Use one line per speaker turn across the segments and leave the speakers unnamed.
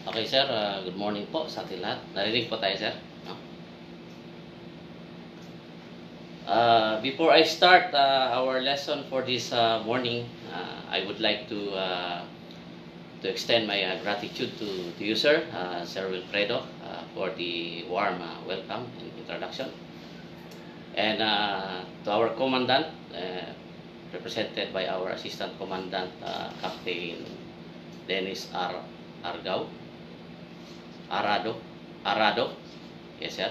Okay, sir. Uh, good morning po sa ating lahat. Narinig po tayo, sir. No? Uh, before I start uh, our lesson for this uh, morning, uh, I would like to uh, to extend my uh, gratitude to, to you, sir, uh, Sir Wilfredo, uh, for the warm uh, welcome and introduction. And uh, to our commandant, uh, represented by our assistant commandant, uh, Captain Dennis R. Argao. Arado. Arado. Yes, sir.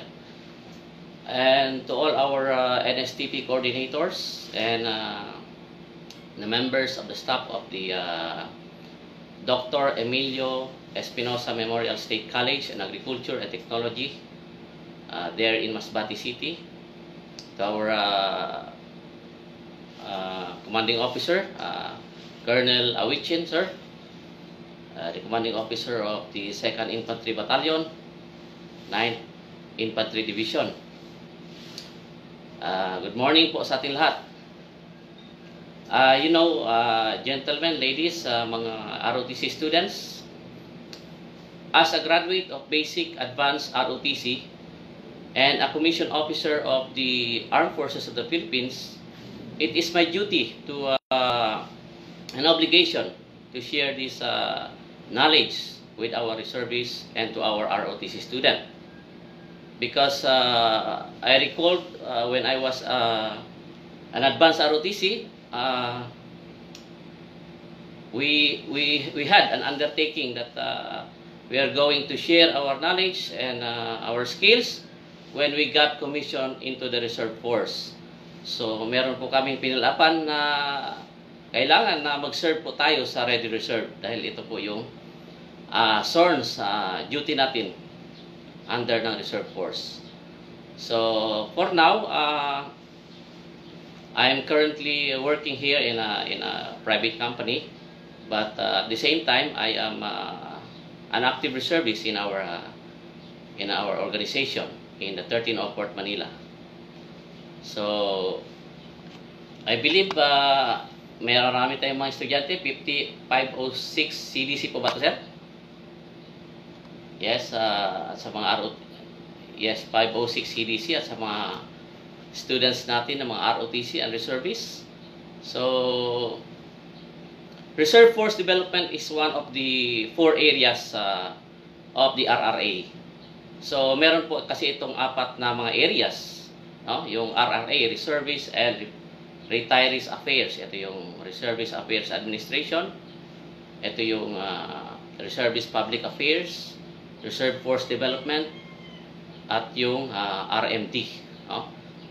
And to all our uh, NSTP coordinators and uh, the members of the staff of the uh, Dr. Emilio Espinosa Memorial State College in Agriculture and Technology uh, there in Masbate City. To our uh, uh, commanding officer, uh, Colonel Awichin, sir, uh, the commanding officer of the 2nd Infantry Battalion, 9th Infantry Division. Uh, good morning po sa ating lahat. Uh, you know, uh, gentlemen, ladies, uh, mga ROTC students, as a graduate of Basic Advanced ROTC and a commission officer of the Armed Forces of the Philippines, it is my duty to uh, an obligation to share this uh, knowledge with our reservists and to our ROTC student. Because uh, I recalled uh, when I was uh, an advanced ROTC, uh, we, we, we had an undertaking that uh, we are going to share our knowledge and uh, our skills when we got commissioned into the reserve force. So, meron po kaming pinalapan na kailangan na mag-serve po tayo sa Ready Reserve dahil ito po yung uh, SORN sa duty natin under ng Reserve Force. So, for now, uh, I am currently working here in a, in a private company but uh, at the same time, I am uh, an active reservist in our uh, in our organization in the 13 of Port Manila. So, I believe uh, may marami tayong mga estudyante, 5506 CDC po ba ito, sir? Yes, uh, sa mga RO, yes, 506 CDC at sa mga students natin ng mga ROTC and reservists. So, Reserve Force Development is one of the four areas uh, of the RRA. So, meron po kasi itong apat na mga areas. No? Yung RRA, Reservice and Retirees Affairs. Ito yung Reservice Affairs Administration. Ito yung uh, Reservice Public Affairs, Reserve Force Development, at yung uh, RMD. No?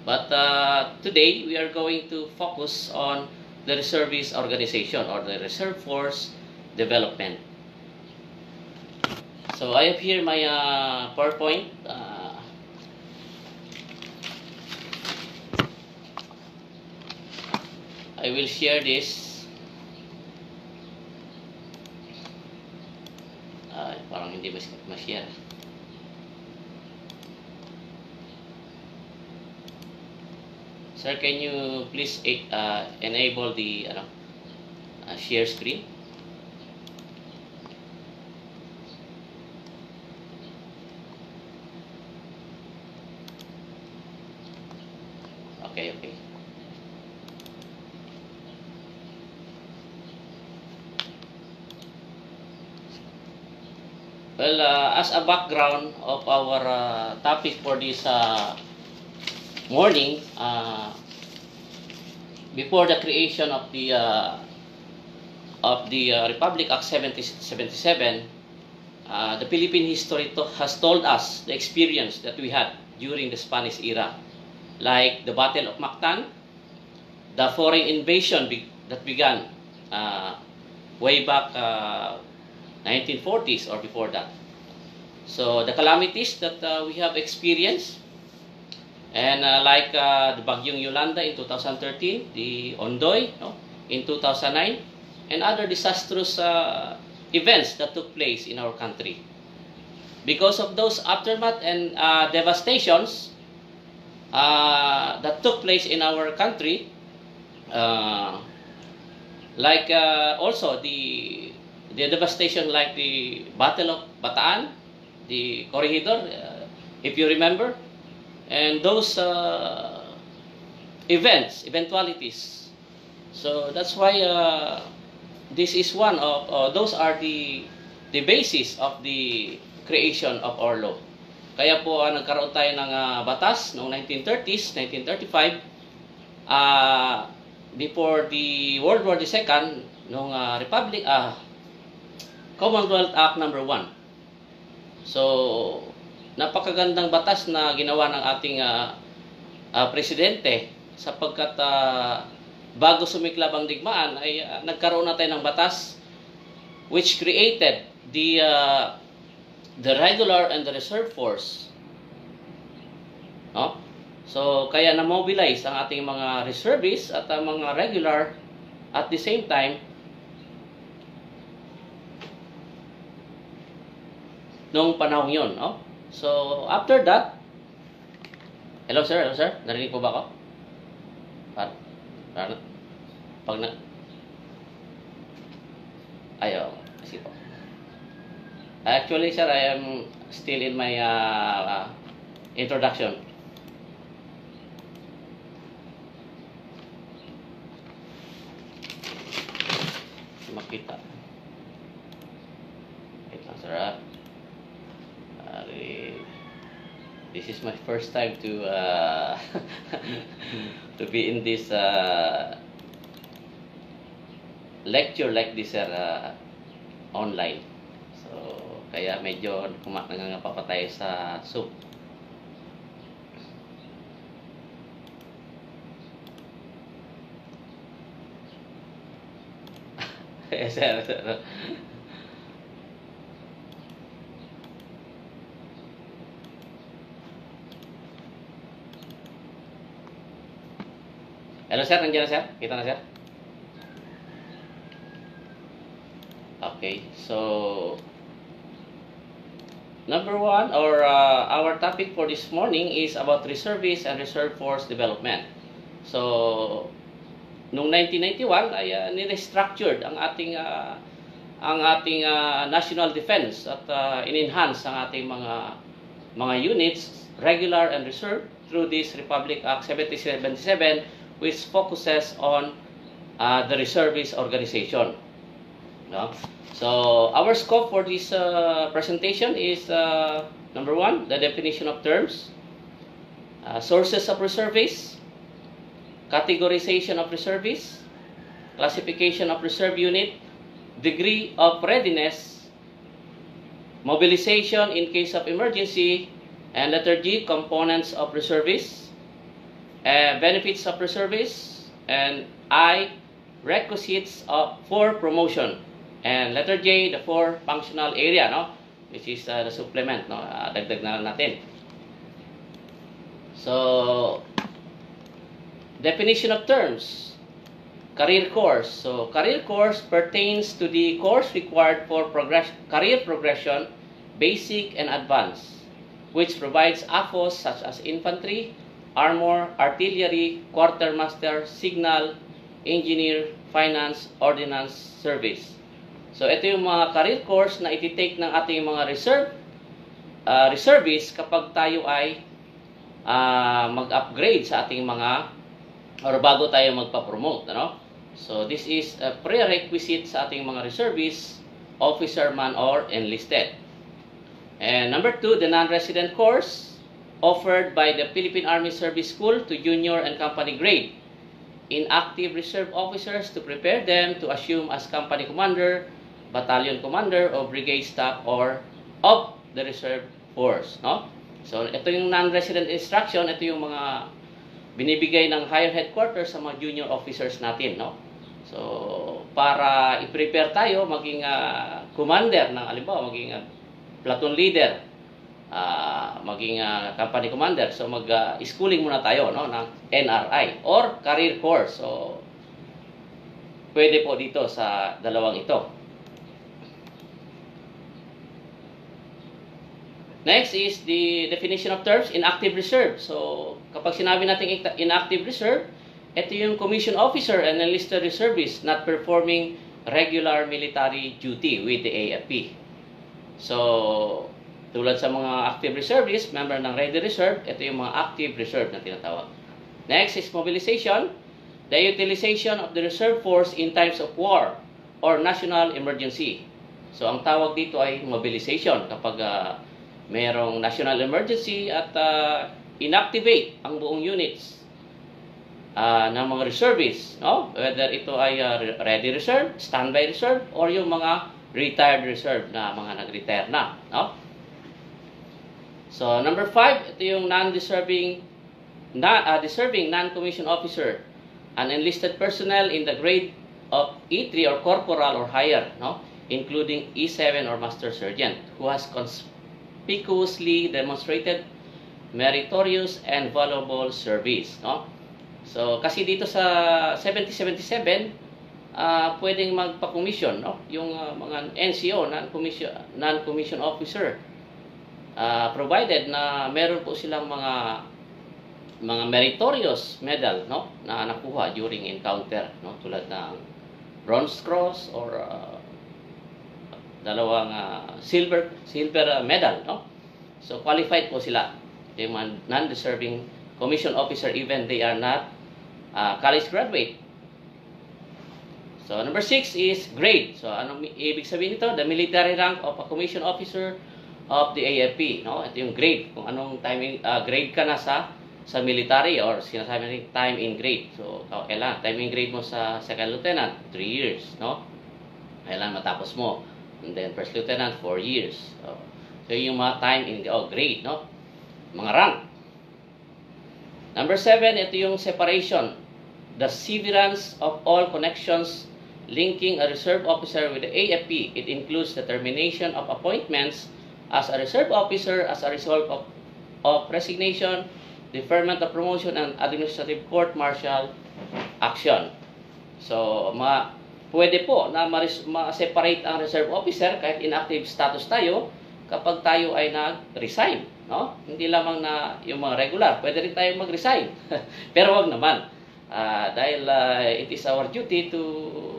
But uh, today, we are going to focus on the reservist organization or the Reserve Force Development. So I have here my uh, PowerPoint. Uh, I will share this. Hindi mas ma-share. Sir, can you please uh, enable the uh, share screen? Well, uh, as a background of our uh, topic for this uh, morning, uh, before the creation of the uh, of the uh, Republic Act 1777, uh, the Philippine history to, has told us the experience that we had during the Spanish era, like the Battle of Mactan, the foreign invasion be- that began uh, way back uh, 1940s or before that. So the calamities that uh, we have experienced And uh, like uh, the Bagyong Yolanda in 2013, the Ondoy no, in 2009, and other disastrous uh, events that took place in our country. Because of those aftermath and uh, devastations uh, that took place in our country, like also the the devastation like the Battle of Bataan, the Corregidor, uh, if you remember, and those uh, events, eventualities. So that's why uh, this is one of uh, those are the the basis of the creation of our law. Kaya po uh, nagkaroon tayo ng uh, batas noong 1930s, 1935 uh, before the World War II noong uh, Republic uh, Commonwealth Act number 1. So napakagandang batas na ginawa ng ating uh, uh, presidente sapagkat uh, bago sumiklab ang digmaan ay uh, nagkaroon na tayo ng batas which created the uh, the regular and the reserve force. No? So, kaya na-mobilize ang ating mga reservists at ang mga regular at the same time noong panahon yon, no? So, after that, hello sir, hello sir, narinig po ba ako? Par, par, pag na, ayo, sige po. Actually, sir, I am still in my uh, uh, introduction. Makita. Wait lang, sir. ah. Ari, this is my first time to uh, to be in this uh, lecture like this, sir, uh, online. So, kaya medyo kumak nangangapapatay sa soup. Yes, sir. Hello, sir. Nandiyan na, sir? Kita na, sir? Okay. So, number one, or uh, our topic for this morning is about reservists and reserve force development. So, noong 1991 ay uh, ni-restructured ang ating uh, ang ating uh, national defense at uh, in-enhance ang ating mga mga units, regular and reserve through this Republic Act 7077 which focuses on uh, the reservist organization. No? So, our scope for this uh, presentation is uh, number one, the definition of terms, uh, sources of reservists, categorization of reservists, classification of reserve unit, degree of readiness, mobilization in case of emergency, and letter G, components of reservists, uh, benefits of reservists, and I, requisites of, for promotion. And letter J, the four functional area, no? Which is uh, the supplement, no? Uh, dagdag na natin. So, definition of terms. Career course. So, career course pertains to the course required for progress, career progression, basic and advanced, which provides AFOS such as infantry, armor, artillery, quartermaster, signal, engineer, finance, ordnance, service. So ito yung mga career course na iti-take ng ating mga reserve uh, reservists kapag tayo ay uh, mag-upgrade sa ating mga or bago tayo magpa-promote, ano? So this is a prerequisite sa ating mga reservists, officer man or enlisted. And number two, the non-resident course offered by the Philippine Army Service School to junior and company grade inactive reserve officers to prepare them to assume as company commander, battalion commander, or brigade staff or of the reserve force. No? So, ito yung non-resident instruction, ito yung mga binibigay ng higher headquarters sa mga junior officers natin. No? So, para i-prepare tayo maging uh, commander ng alimbawa, maging uh, platoon leader, uh, maging uh, company commander. So mag-schooling uh, muna tayo no ng NRI or career course. So pwede po dito sa dalawang ito. Next is the definition of terms inactive reserve. So kapag sinabi natin inactive reserve, ito yung commission officer and enlisted reservist not performing regular military duty with the AFP. So, tulad sa mga active reservists, member ng Ready Reserve, ito yung mga active reserve na tinatawag. Next is mobilization, the utilization of the reserve force in times of war or national emergency. So, ang tawag dito ay mobilization kapag uh, mayroong national emergency at uh, inactivate ang buong units uh, ng mga reservists, no? Whether ito ay uh, ready reserve, standby reserve, or yung mga retired reserve na mga nag-retire na, no? So, number five, ito yung non-deserving na, uh, deserving non-commissioned officer, an enlisted personnel in the grade of E3 or corporal or higher, no? including E7 or master sergeant, who has conspicuously demonstrated meritorious and valuable service. No? So, kasi dito sa 7077, uh, pwedeng magpa-commission, no? yung uh, mga NCO, non-commission, non-commission officer, uh, provided na meron po silang mga mga meritorious medal no na nakuha during encounter no tulad ng bronze cross or uh, dalawang uh, silver silver medal no. So qualified po sila. Yung non-deserving commission officer even they are not uh, college graduate. So number six is grade. So ano ibig sabihin nito? The military rank of a commission officer of the AFP no? Ito yung grade. Kung anong timing uh, grade ka na sa sa military or sinasabi natin time in grade. So kailan time in grade mo sa second lieutenant 3 years no? Kailan matapos mo. And then first lieutenant 4 years. So, so yung mga time in oh, grade no? Mga rank. Number 7 ito yung separation. The severance of all connections linking a reserve officer with the AFP it includes the termination of appointments as a reserve officer as a result of, of resignation deferment of promotion and administrative court martial action. So, ma pwede po na ma-separate ang reserve officer kahit inactive status tayo kapag tayo ay nag-resign, no? Hindi lamang na yung mga regular, pwede rin tayo mag-resign. Pero wag naman. Uh, dahil uh, it is our duty to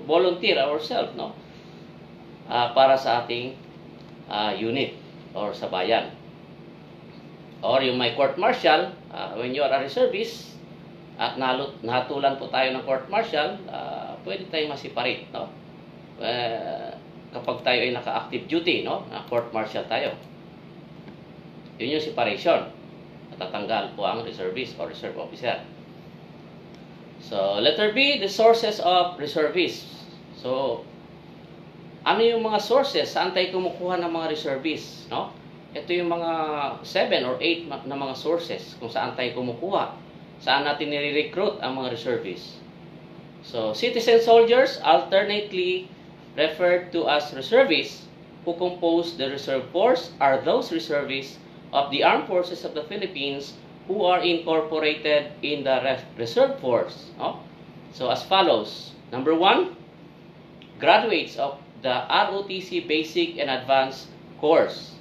volunteer ourselves, no? Uh, para sa ating uh, unit or sa bayan or yung may court martial, uh, when you are a reservist, at nalut, nahatulan po tayo ng court martial, uh, pwede tayong masiparate, no? Uh, kapag tayo ay naka-active duty, no? Na court martial tayo. Yun yung separation. Natatanggal po ang reservist or reserve officer. So, letter B, the sources of reservists. So, ano yung mga sources? Saan tayo kumukuha ng mga reservists, no? ito yung mga 7 or 8 na mga sources kung saan tayo kumukuha. Saan natin nire-recruit ang mga reservists. So, citizen soldiers alternately referred to as reservists who compose the reserve force are those reservists of the armed forces of the Philippines who are incorporated in the reserve force. No? So, as follows. Number one, graduates of the ROTC Basic and Advanced course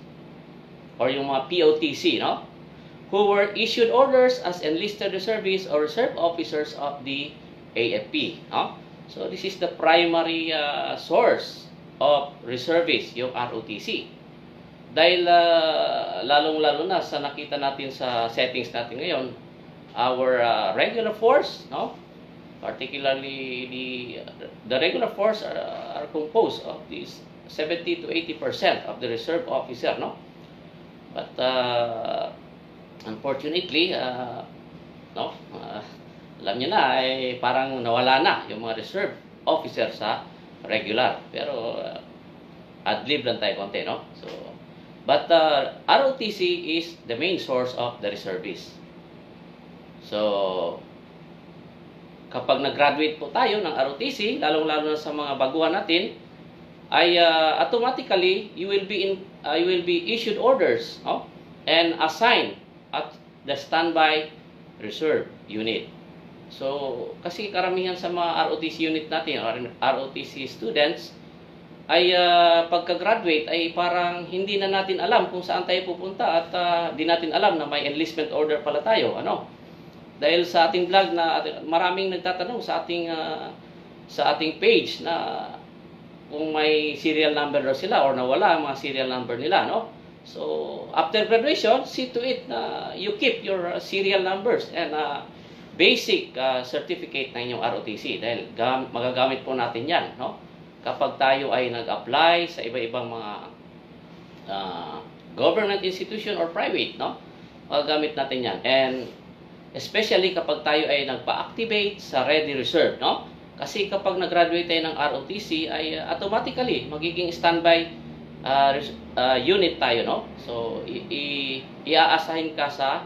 or yung mga POTC, no? Who were issued orders as enlisted reservists or reserve officers of the AFP, no? So this is the primary uh, source of reservists, yung ROTC. Dahil uh, lalong-lalo na sa nakita natin sa settings natin ngayon, our uh, regular force, no? Particularly the the regular force are, are composed of these 70 to 80% of the reserve officer, no? But uh, unfortunately, uh, no, uh, alam niyo na, ay parang nawala na yung mga reserve officer sa regular. Pero uh, ad-lib lang tayo konti, no? So, but uh, ROTC is the main source of the reservists. So, kapag nag-graduate po tayo ng ROTC, lalong-lalo na sa mga baguhan natin, ay uh, automatically you will be in uh, you will be issued orders no? and assigned at the standby reserve unit. So, kasi karamihan sa mga ROTC unit natin, or ROTC students, ay uh, pagka-graduate ay parang hindi na natin alam kung saan tayo pupunta at uh, di natin alam na may enlistment order pala tayo. Ano? Dahil sa ating vlog na maraming nagtatanong sa ating uh, sa ating page na kung may serial number daw sila or nawala ang mga serial number nila, no? So, after graduation, see to it na you keep your uh, serial numbers and uh, basic uh, certificate ng inyong ROTC dahil gam- magagamit po natin yan, no? Kapag tayo ay nag-apply sa iba-ibang mga uh, government institution or private, no? Magagamit natin yan. And especially kapag tayo ay nagpa-activate sa Ready Reserve, no? Kasi kapag nag-graduate tayo ng ROTC ay uh, automatically magiging standby uh, uh, unit tayo, no? So, iaasahin ka sa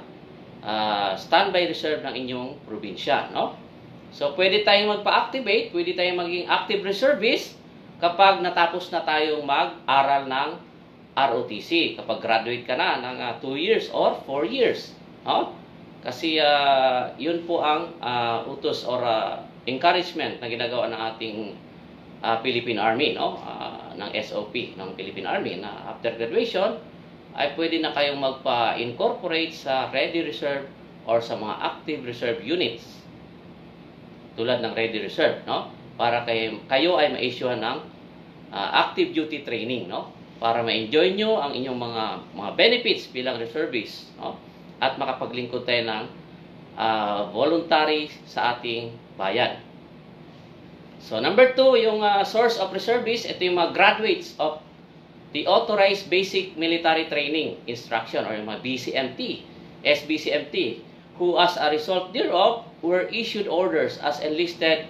uh, standby reserve ng inyong probinsya, no? So, pwede tayong magpa-activate, pwede tayong maging active reservist kapag natapos na tayong mag-aral ng ROTC. Kapag graduate ka na ng 2 years or 4 years, no? Kasi uh, yun po ang uh, utos or uh, encouragement na ginagawa ng ating uh, Philippine Army, no? Uh, ng SOP ng Philippine Army na after graduation ay pwede na kayong magpa-incorporate sa Ready Reserve or sa mga active reserve units tulad ng Ready Reserve, no? Para kayo, kayo ay ma-issue ng uh, active duty training, no? Para ma-enjoy nyo ang inyong mga mga benefits bilang reservist, no? At makapaglingkod tayo ng uh, voluntary sa ating bayan. So number two, yung uh, source of reservists, ito yung mga graduates of the Authorized Basic Military Training Instruction or yung mga BCMT, SBCMT, who as a result thereof were issued orders as enlisted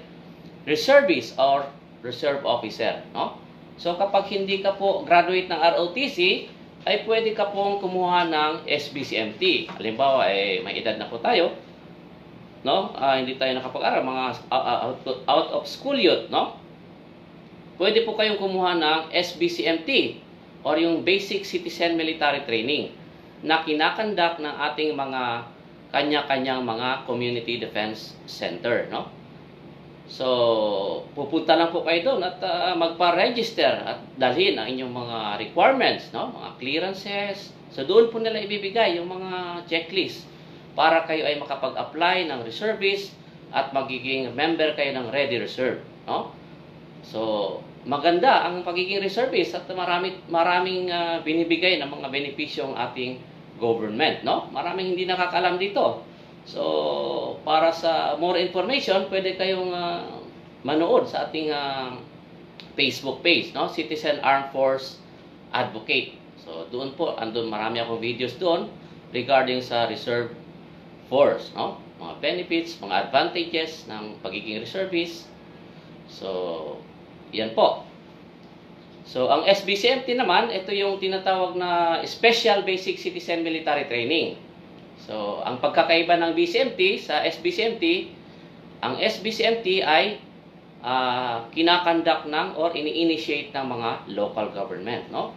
reservist or reserve officer. No? So kapag hindi ka po graduate ng ROTC, ay pwede ka pong kumuha ng SBCMT. Halimbawa, eh, may edad na po tayo, no? Ah, hindi tayo nakapag-aral, mga uh, out, out of school youth, no? Pwede po kayong kumuha ng SBCMT or yung Basic Citizen Military Training na kinakandak ng ating mga kanya-kanyang mga community defense center, no? So, pupunta lang po kayo doon at uh, magpa-register at dalhin ang inyong mga requirements, no? Mga clearances. So, doon po nila ibibigay yung mga checklist para kayo ay makapag-apply ng reservist at magiging member kayo ng Ready Reserve, no? So, maganda ang pagiging reservist at marami maraming uh, binibigay ng mga benepisyo ang ating government, no? Maraming hindi nakakalam dito. So, para sa more information, pwede kayong uh, manood sa ating uh, Facebook page, no? Citizen Armed Force Advocate. So, doon po, andun marami akong videos doon regarding sa reserve force, no? Mga benefits, mga advantages ng pagiging reservist. So, yan po. So, ang SBCMT naman, ito yung tinatawag na Special Basic Citizen Military Training. So, ang pagkakaiba ng BCMT sa SBCMT, ang SBCMT ay uh, kinakandak ng or ini-initiate ng mga local government, no?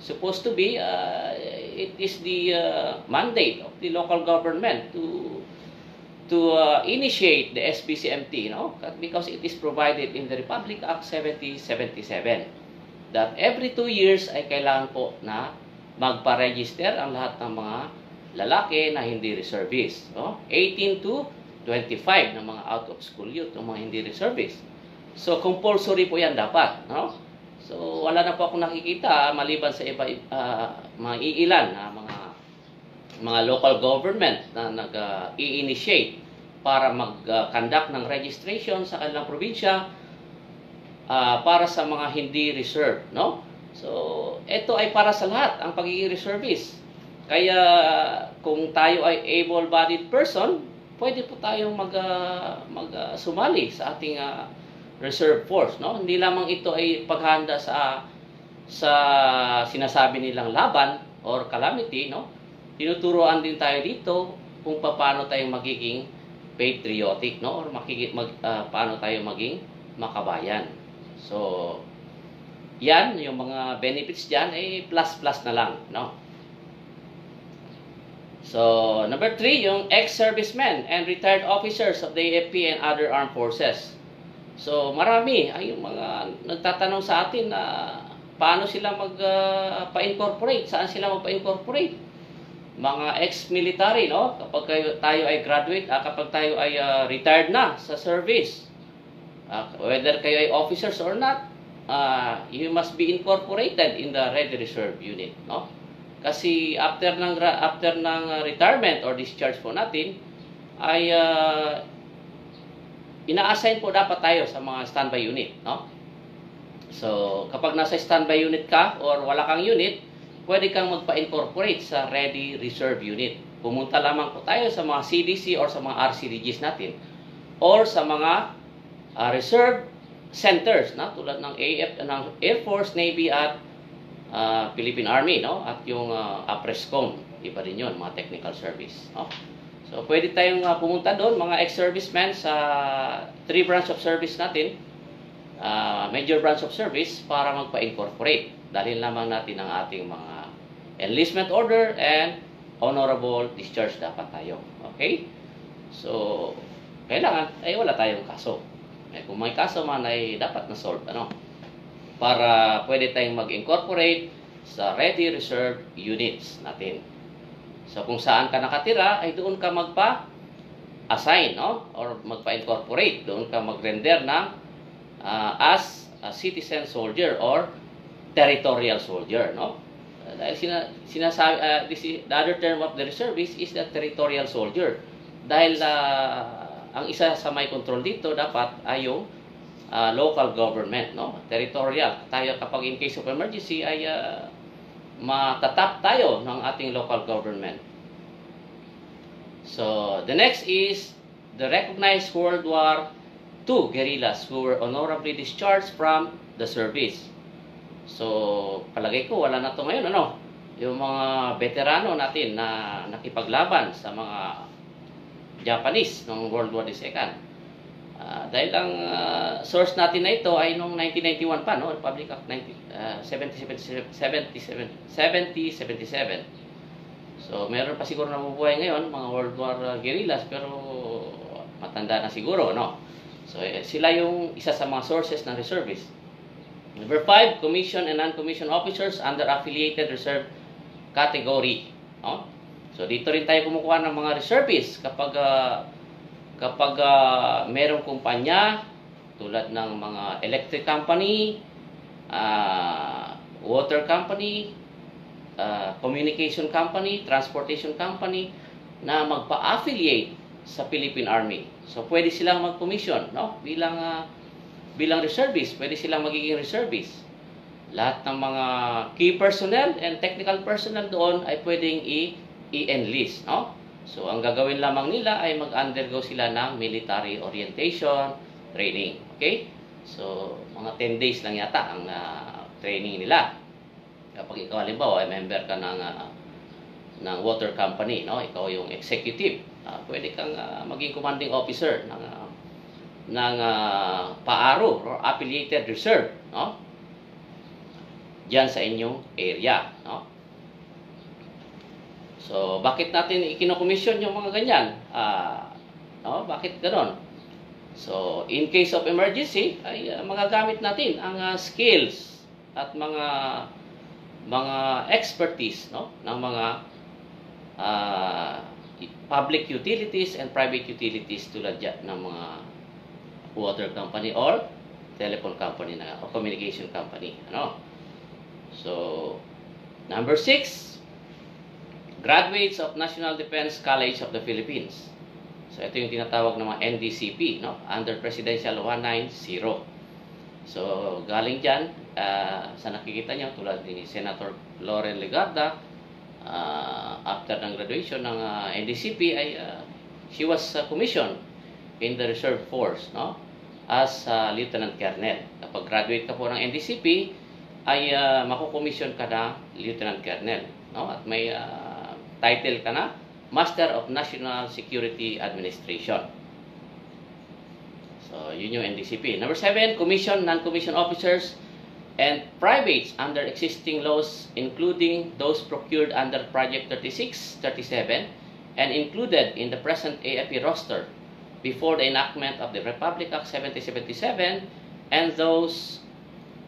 Supposed to be, uh, it is the uh, mandate of the local government to to uh, initiate the SBCMT, no? Because it is provided in the Republic Act 7077 that every two years ay kailangan po na magpa-register ang lahat ng mga lalaki na hindi reservist. No? 18 to 25 ng mga out of school youth, ng mga hindi reservist. So, compulsory po yan dapat. No? So, wala na po akong nakikita maliban sa iba, uh, mga iilan na mga mga local government na nag-i-initiate para mag-conduct ng registration sa kanilang probinsya uh, para sa mga hindi reserve, no? So, ito ay para sa lahat ang pagiging reservist. Kaya kung tayo ay able-bodied person, pwede po tayong mag uh, mag uh, sumali sa ating uh, reserve force, no? Hindi lamang ito ay paghanda sa sa sinasabi nilang laban or calamity, no? Tinuturoan din tayo dito kung paano tayo magiging patriotic, no? Or makiki, mag, uh, paano tayo maging makabayan. So, yan, yung mga benefits dyan, eh, plus-plus na lang, no? So, number three, yung ex-servicemen and retired officers of the AFP and other armed forces. So, marami ay yung mga nagtatanong sa atin na paano sila mag-pa-incorporate, uh, saan sila magpa-incorporate. Mga ex-military, no? Kapag kayo, tayo ay graduate, ah, kapag tayo ay uh, retired na sa service, uh, whether kayo ay officers or not, uh, you must be incorporated in the Ready Reserve Unit, no? Kasi after ng after ng uh, retirement or discharge po natin ay uh, ina-assign po dapat tayo sa mga standby unit, no? So, kapag nasa standby unit ka or wala kang unit, pwede kang magpa-incorporate sa Ready Reserve Unit. Pumunta lamang po tayo sa mga CDC or sa mga RCDGs natin or sa mga uh, reserve centers na tulad ng AF ng Air Force, Navy at uh, Philippine Army, no? At yung uh, APRESCOM, iba rin 'yon, mga technical service, no? So, pwede tayong uh, pumunta doon, mga ex-servicemen sa three branch of service natin, uh, major branch of service, para magpa-incorporate. Dahil lamang natin ang ating mga enlistment order and honorable discharge dapat tayo. Okay? So, kailangan, ay wala tayong kaso. Eh, kung may kaso man ay dapat na-solve, ano? Para pwede tayong mag-incorporate sa ready reserve units natin. So kung saan ka nakatira ay doon ka magpa-assign no or magpa-incorporate, doon ka mag-render ng uh, as a citizen soldier or territorial soldier no. Uh, dahil sina, sinasabi uh, this is, the other term of the reservist is the territorial soldier. Dahil uh, ang isa sa may control dito dapat ay yung uh, local government no territorial tayo kapag in case of emergency ay uh, matatap tayo ng ating local government. So, the next is the recognized World War II guerrillas who were honorably discharged from the service. So, palagay ko wala na to ngayon, ano? Yung mga veterano natin na nakipaglaban sa mga Japanese noong World War II. Uh, dahil ang uh, source natin na ito ay noong 1991 pa, no? Republic Act 90, uh, 70, 77, 70, 77. So, meron pa siguro nabubuhay ngayon, mga World War uh, guerrillas, pero matanda na siguro, no? So, eh, sila yung isa sa mga sources ng reservists. Number 5, commission and non-commissioned officers under affiliated reserve category. No? So, dito rin tayo kumukuha ng mga reservists kapag uh, kapag uh, merong kumpanya tulad ng mga electric company, uh, water company, uh, communication company, transportation company na magpa-affiliate sa Philippine Army. So pwede silang mag-commission, no? Bilang uh, bilang reservist, pwede silang magiging reservist. Lahat ng mga key personnel and technical personnel doon ay pwedeng i-enlist, no? So, ang gagawin lamang nila ay mag-undergo sila ng military orientation training. Okay? So, mga 10 days lang yata ang uh, training nila. Kapag ikaw halimbawa ay member ka ng uh, ng water company, no? Ikaw yung executive. Uh, pwede kang uh, maging commanding officer ng uh, ng uh, PAARO or affiliated reserve, no? Diyan sa inyong area, no? So, bakit natin ikinokomisyon yung mga ganyan? Ah, no? Bakit ganoon? So, in case of emergency, ay uh, magagamit natin ang uh, skills at mga mga expertise no ng mga uh, public utilities and private utilities tulad yan ng mga water company or telephone company na or communication company ano so number six graduates of National Defense College of the Philippines. So ito yung tinatawag ng mga NDCP, no? Under Presidential 190. So galing diyan uh, sa nakikita niyo tulad ni Senator Loren Legarda uh, after ng graduation ng uh, NDCP ay uh, she was uh, commissioned in the reserve force, no? As uh, lieutenant colonel. Kapag graduate ka po ng NDCP ay uh, makukomisyon ka na lieutenant colonel, no? At may uh, title ka na, Master of National Security Administration. So, yun yung NDCP. Number seven, commission, non-commission officers, and privates under existing laws, including those procured under Project 36, 37, and included in the present AFP roster before the enactment of the Republic Act 7077, and those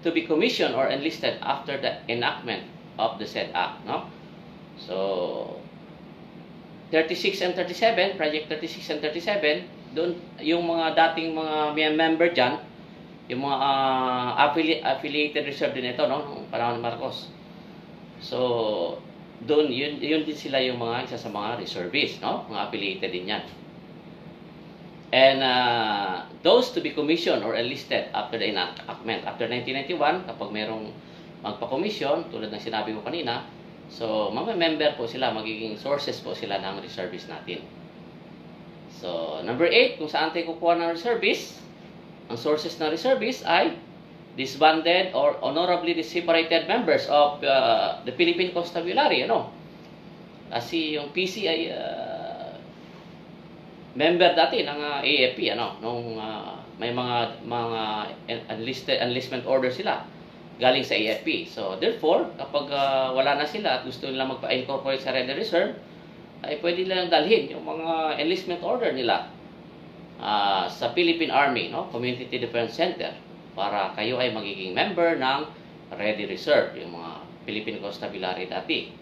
to be commissioned or enlisted after the enactment of the said act. No? So, 36 and 37, Project 36 and 37, doon yung mga dating mga member dyan, yung mga ah, affili- affiliated reserve din ito, no? Noong panahon ni Marcos. So, doon, yun, yun din sila yung mga isa sa mga reservists, no? Mga affiliated din yan. And uh, those to be commissioned or enlisted after the enactment. After 1991, kapag merong magpa-commission, tulad ng sinabi ko kanina, so mga member po sila, magiging sources po sila ng reservists natin. So, number 8, kung saan tayo kukuha ng reservists, ang sources ng reservists ay disbanded or honorably separated members of uh, the Philippine Constabulary, ano? Kasi yung PC ay uh, member dati ng uh, AFP, ano? Nung uh, may mga mga enlisted enlistment order sila galing sa AFP. So, therefore, kapag uh, wala na sila at gusto nila magpa-incorporate sa Red Reserve, ay pwede nilang dalhin yung mga enlistment order nila uh, sa Philippine Army, no? Community Defense Center para kayo ay magiging member ng Ready Reserve, yung mga Philippine Constabulary dati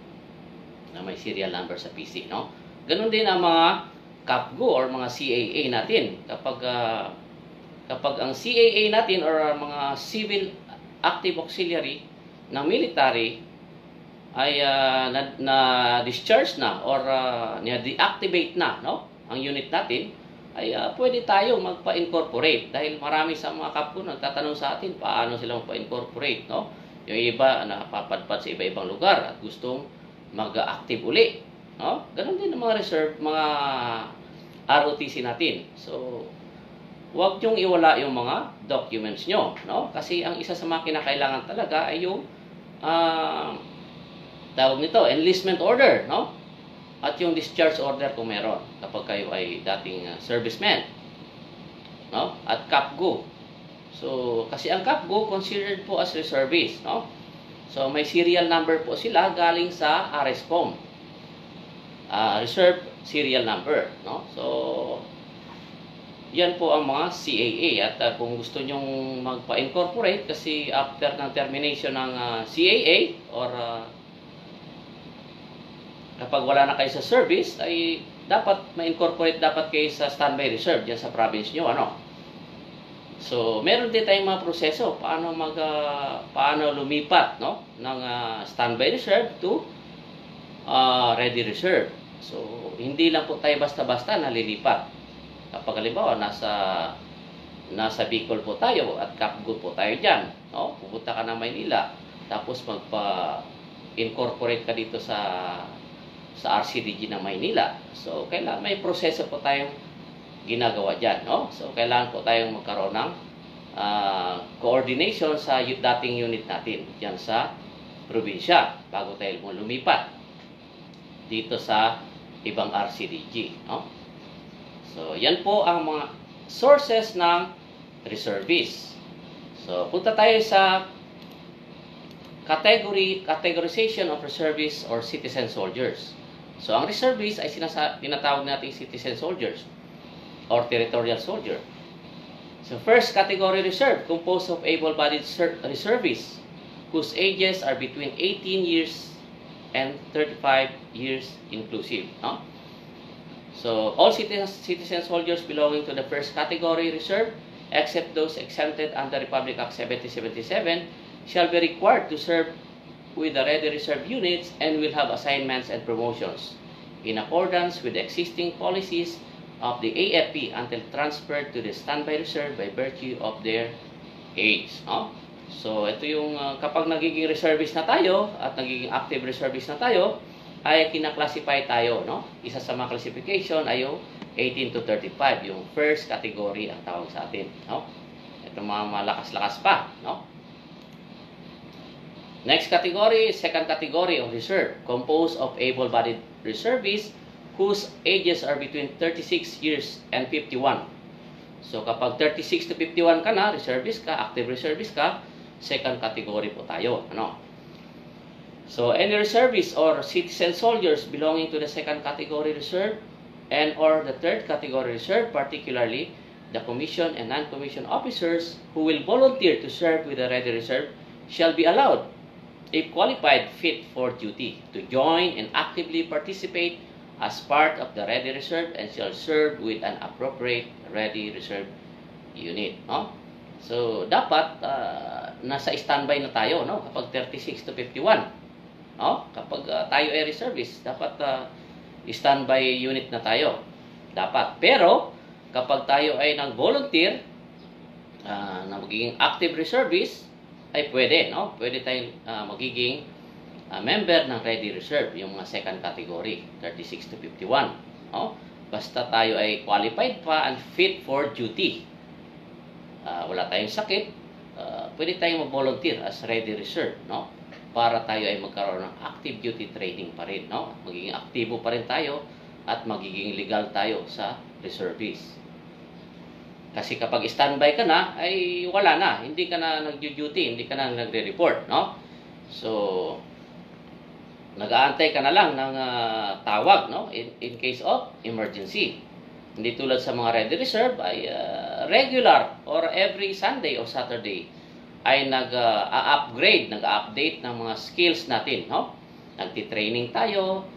na may serial number sa PC, no? Ganun din ang mga CAPGO or mga CAA natin. Kapag uh, kapag ang CAA natin or mga civil active auxiliary ng military ay uh, na, na discharge na or uh, na deactivate na, no? Ang unit natin ay uh, pwede tayo magpa-incorporate dahil marami sa mga kapko nagtatanong sa atin paano sila magpa-incorporate no? Yung iba napapadpad sa iba-ibang lugar at gustong mag-active uli no? Ganun din ang mga reserve mga ROTC natin. So huwag niyong iwala yung mga documents nyo no kasi ang isa sa mga kinakailangan talaga ay yung uh, tawag nito enlistment order no at yung discharge order kung meron kapag kayo ay dating uh, serviceman. No? At CAPGO. So, kasi ang CAPGO considered po as reservist, no? So, may serial number po sila galing sa RSCOM. Uh, reserve serial number, no? So, yan po ang mga CAA at uh, kung gusto nyong magpa-incorporate kasi after ng termination ng uh, CAA or uh, kapag wala na kayo sa service, ay dapat ma-incorporate dapat kayo sa standby reserve dyan sa province nyo, ano? So, meron din tayong mga proseso paano mag uh, paano lumipat, no, ng uh, standby reserve to uh, ready reserve. So, hindi lang po tayo basta-basta nalilipat. Kapag halimbawa nasa nasa Bicol po tayo at Capgo po tayo diyan, no? Pupunta ka ng Maynila, tapos magpa incorporate ka dito sa sa RCDG ng Maynila. So, kailangan may proseso po tayong ginagawa dyan, no? So, kailangan po tayong magkaroon ng uh, coordination sa dating unit natin dyan sa probinsya bago tayo lumipat dito sa ibang RCDG, no? So, yan po ang mga sources ng reservists. So, punta tayo sa category categorization of reservists or citizen soldiers. So, ang reservists ay sinasa tinatawag nating citizen soldiers or territorial soldier. So, first category reserve composed of able-bodied reservists whose ages are between 18 years and 35 years inclusive. No? So, all citizen, citizen soldiers belonging to the first category reserve except those exempted under Republic Act 7077 shall be required to serve with the ready reserve units and will have assignments and promotions in accordance with existing policies of the AFP until transferred to the standby reserve by virtue of their age. No? So, ito yung uh, kapag nagiging reservist na tayo at nagiging active reservist na tayo, ay kinaklasify tayo. No? Isa sa mga classification ay yung 18 to 35, yung first category ang tawag sa atin. No? Ito mga malakas-lakas pa. No? Next category, second category of reserve, composed of able-bodied reservists whose ages are between 36 years and 51. So kapag 36 to 51 ka na, reservist ka, active reservist ka, second category po tayo. Ano? So any reservists or citizen soldiers belonging to the second category reserve and or the third category reserve, particularly the commission and non-commissioned officers who will volunteer to serve with the ready reserve shall be allowed if qualified fit for duty to join and actively participate as part of the ready reserve and shall serve with an appropriate ready reserve unit no So, dapat ah, nasa standby na tayo, no? Kapag 36 to 51. No? Kapag ah, tayo ay reservist, dapat ah, standby unit na tayo. Dapat. Pero, kapag tayo ay nag-volunteer, ah, na magiging active reservist, ay pwede, no? Pwede tayong ah, magiging ah, member ng Ready Reserve, yung mga second category, 36 to 51. No? Basta tayo ay qualified pa and fit for duty. Ah, wala tayong sakit, ah, pwede tayong mag-volunteer as Ready Reserve, no? Para tayo ay magkaroon ng active duty training pa rin, no? Magiging aktibo pa rin tayo at magiging legal tayo sa reservist. Kasi kapag standby ka na, ay wala na. Hindi ka na nag-duty, hindi ka na nagre-report, no? So, nag-aantay ka na lang ng ah, tawag, no? In, in case of emergency. Hindi tulad sa mga ready reserve ay ah, regular or every Sunday or Saturday ay nag-upgrade, nag-update ng mga skills natin, no? Nagti-training tayo,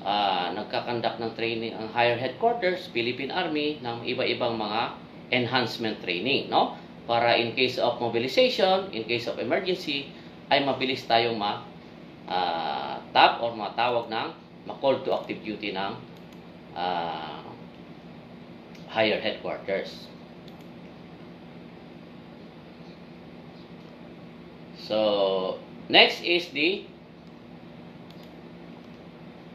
ah, nagkakandak ng training ang higher headquarters, Philippine Army, ng iba-ibang mga enhancement training, no? Para in case of mobilization, in case of emergency, ay mabilis tayong ma ah, tap or matawag ng ma-call to active duty ng ah, higher headquarters. So, next is the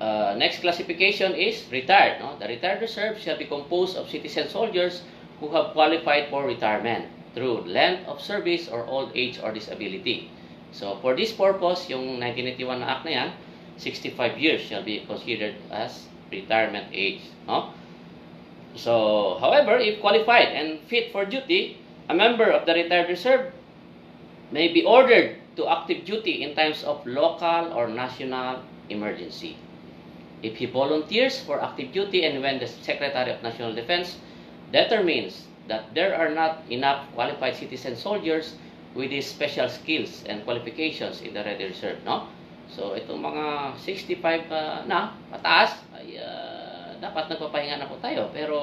uh, next classification is retired. No? The retired reserve shall be composed of citizen soldiers who have qualified for retirement through length of service or old age or disability. So, for this purpose, yung 1981 act na yan, 65 years shall be considered as retirement age. No? So, however, if qualified and fit for duty, a member of the retired reserve may be ordered to active duty in times of local or national emergency. If he volunteers for active duty and when the Secretary of National Defense determines that there are not enough qualified citizen soldiers with these special skills and qualifications in the Ready Reserve, no? So, itong mga 65 uh, na, pataas, ay uh, dapat nagpapahinga na po tayo. Pero,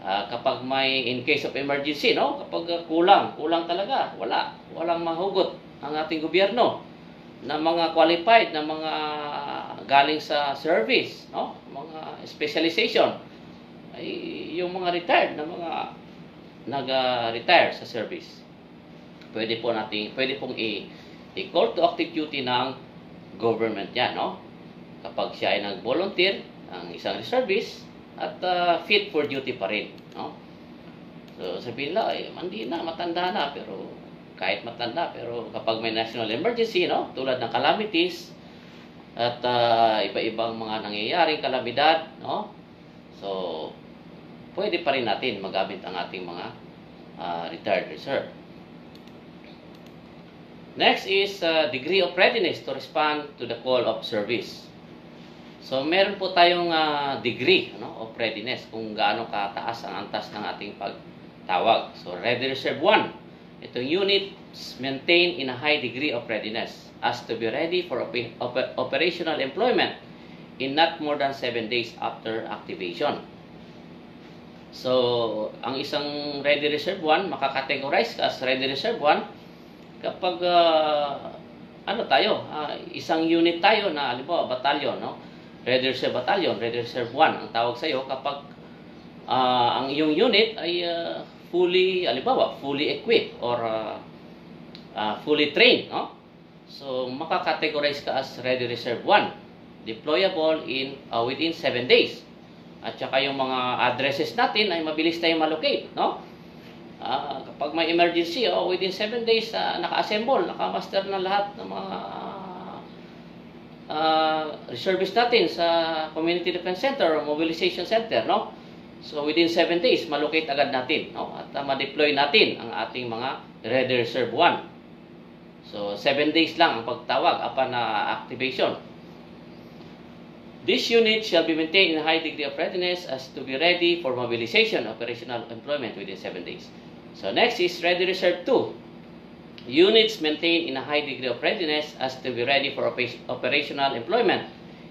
Ah, kapag may in case of emergency, no? Kapag ah, kulang, kulang talaga, wala, walang mahugot ang ating gobyerno na mga qualified na mga galing sa service, no? Mga specialization ay yung mga retired na mga nag-retire sa service. Pwede po nating pwede pong i, i-call to active duty ng government yan, no? Kapag siya ay nag-volunteer ang isang reservist, at uh, fit for duty pa rin. No? So sabihin lang, eh, mandi na, matanda na, pero kahit matanda, pero kapag may national emergency, no? tulad ng calamities, at uh, iba-ibang mga nangyayaring kalamidad, no? so pwede pa rin natin magamit ang ating mga uh, retired reserve. Next is uh, degree of readiness to respond to the call of service. So meron po tayong uh, degree ano, of readiness kung gaano kataas ang antas ng ating pagtawag. So Ready Reserve 1, itong units maintain in a high degree of readiness as to be ready for op op- operational employment in not more than 7 days after activation. So, ang isang Ready Reserve 1, makakategorize ka as Ready Reserve 1 kapag uh, ano tayo, uh, isang unit tayo na, halimbawa, batalyon, no? Red Reserve Battalion, Red Reserve 1 ang tawag sa iyo kapag uh, ang iyong unit ay uh, fully, alibawa, fully equipped or uh, uh, fully trained, no? So, makakategorize ka as Ready Reserve 1, deployable in uh, within 7 days. At saka yung mga addresses natin ay mabilis tayong malocate, no? Uh, kapag may emergency, oh, within 7 days, uh, naka-assemble, naka-master na lahat ng mga reservist natin sa Community Defense Center o Mobilization Center, no? So within 7 days, malocate agad natin, no? At uh, ma-deploy natin ang ating mga Ready Reserve 1. So 7 days lang ang pagtawag upon uh, activation. This unit shall be maintained in a high degree of readiness as to be ready for mobilization operational employment within 7 days. So next is Ready Reserve 2. Units maintained in a high degree of readiness as to be ready for oper- operational employment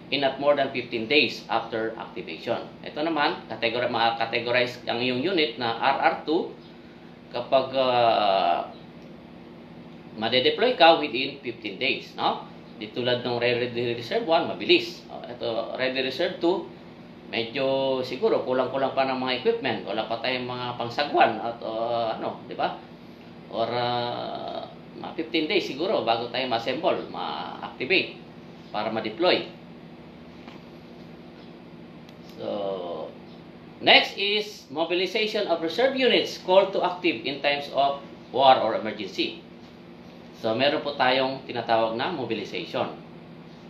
in not more than 15 days after activation. Ito naman, categori- ma-categorize ang iyong unit na RR2 kapag uh, made-deploy ka within 15 days, no? Di tulad ng Ready Reserve 1, mabilis. Ito, Ready Reserve 2, medyo siguro kulang-kulang pa ng mga equipment, wala pa tayong mga pangsagwan at uh, ano, di ba? Or uh, mga 15 days siguro bago tayo ma-assemble, ma-activate para ma-deploy. So, next is mobilization of reserve units called to active in times of war or emergency. So, meron po tayong tinatawag na mobilization.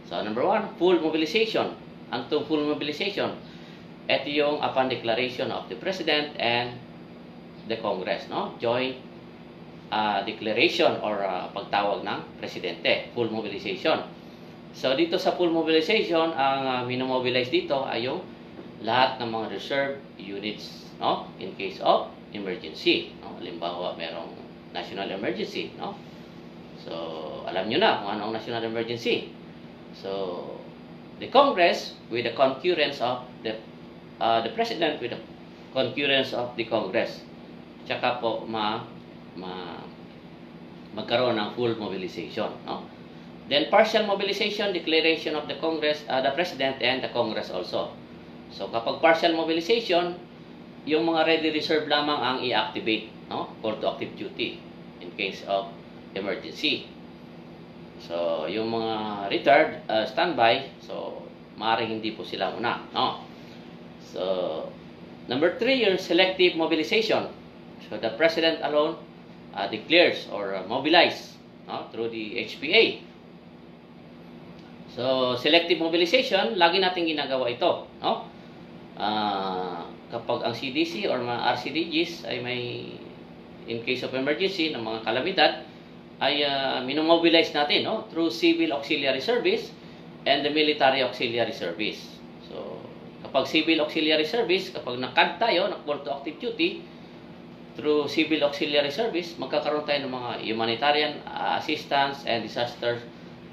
So, number one, full mobilization. Ang to full mobilization, ito yung upon declaration of the President and the Congress, no? Joint uh, declaration or uh, pagtawag ng Presidente, full mobilization. So, dito sa full mobilization, ang uh, minomobilize dito ay yung lahat ng mga reserve units, no? In case of emergency, no? Halimbawa, merong national emergency, no? So, alam nyo na kung ano ang national emergency. So, the Congress with the concurrence of the uh, the President with the concurrence of the Congress. Tsaka po ma, ma magkaroon ng full mobilization, no? Then partial mobilization, declaration of the Congress, uh, the President and the Congress also. So kapag partial mobilization, yung mga ready reserve lamang ang i-activate, no? Call to active duty in case of emergency. So, yung mga retired, uh, standby, so, maaaring hindi po sila una, no? So, number three, yung selective mobilization. So, the President alone uh, declares or uh, mobilize no, through the HPA. So, selective mobilization, lagi natin ginagawa ito, no? Uh, kapag ang CDC or mga RCDGs ay may in case of emergency ng mga kalamidad, ay uh, minomobilize natin no? through Civil Auxiliary Service and the Military Auxiliary Service. So, kapag Civil Auxiliary Service, kapag nakad tayo, nak-call to active duty, through Civil Auxiliary Service, magkakaroon tayo ng mga humanitarian uh, assistance and disaster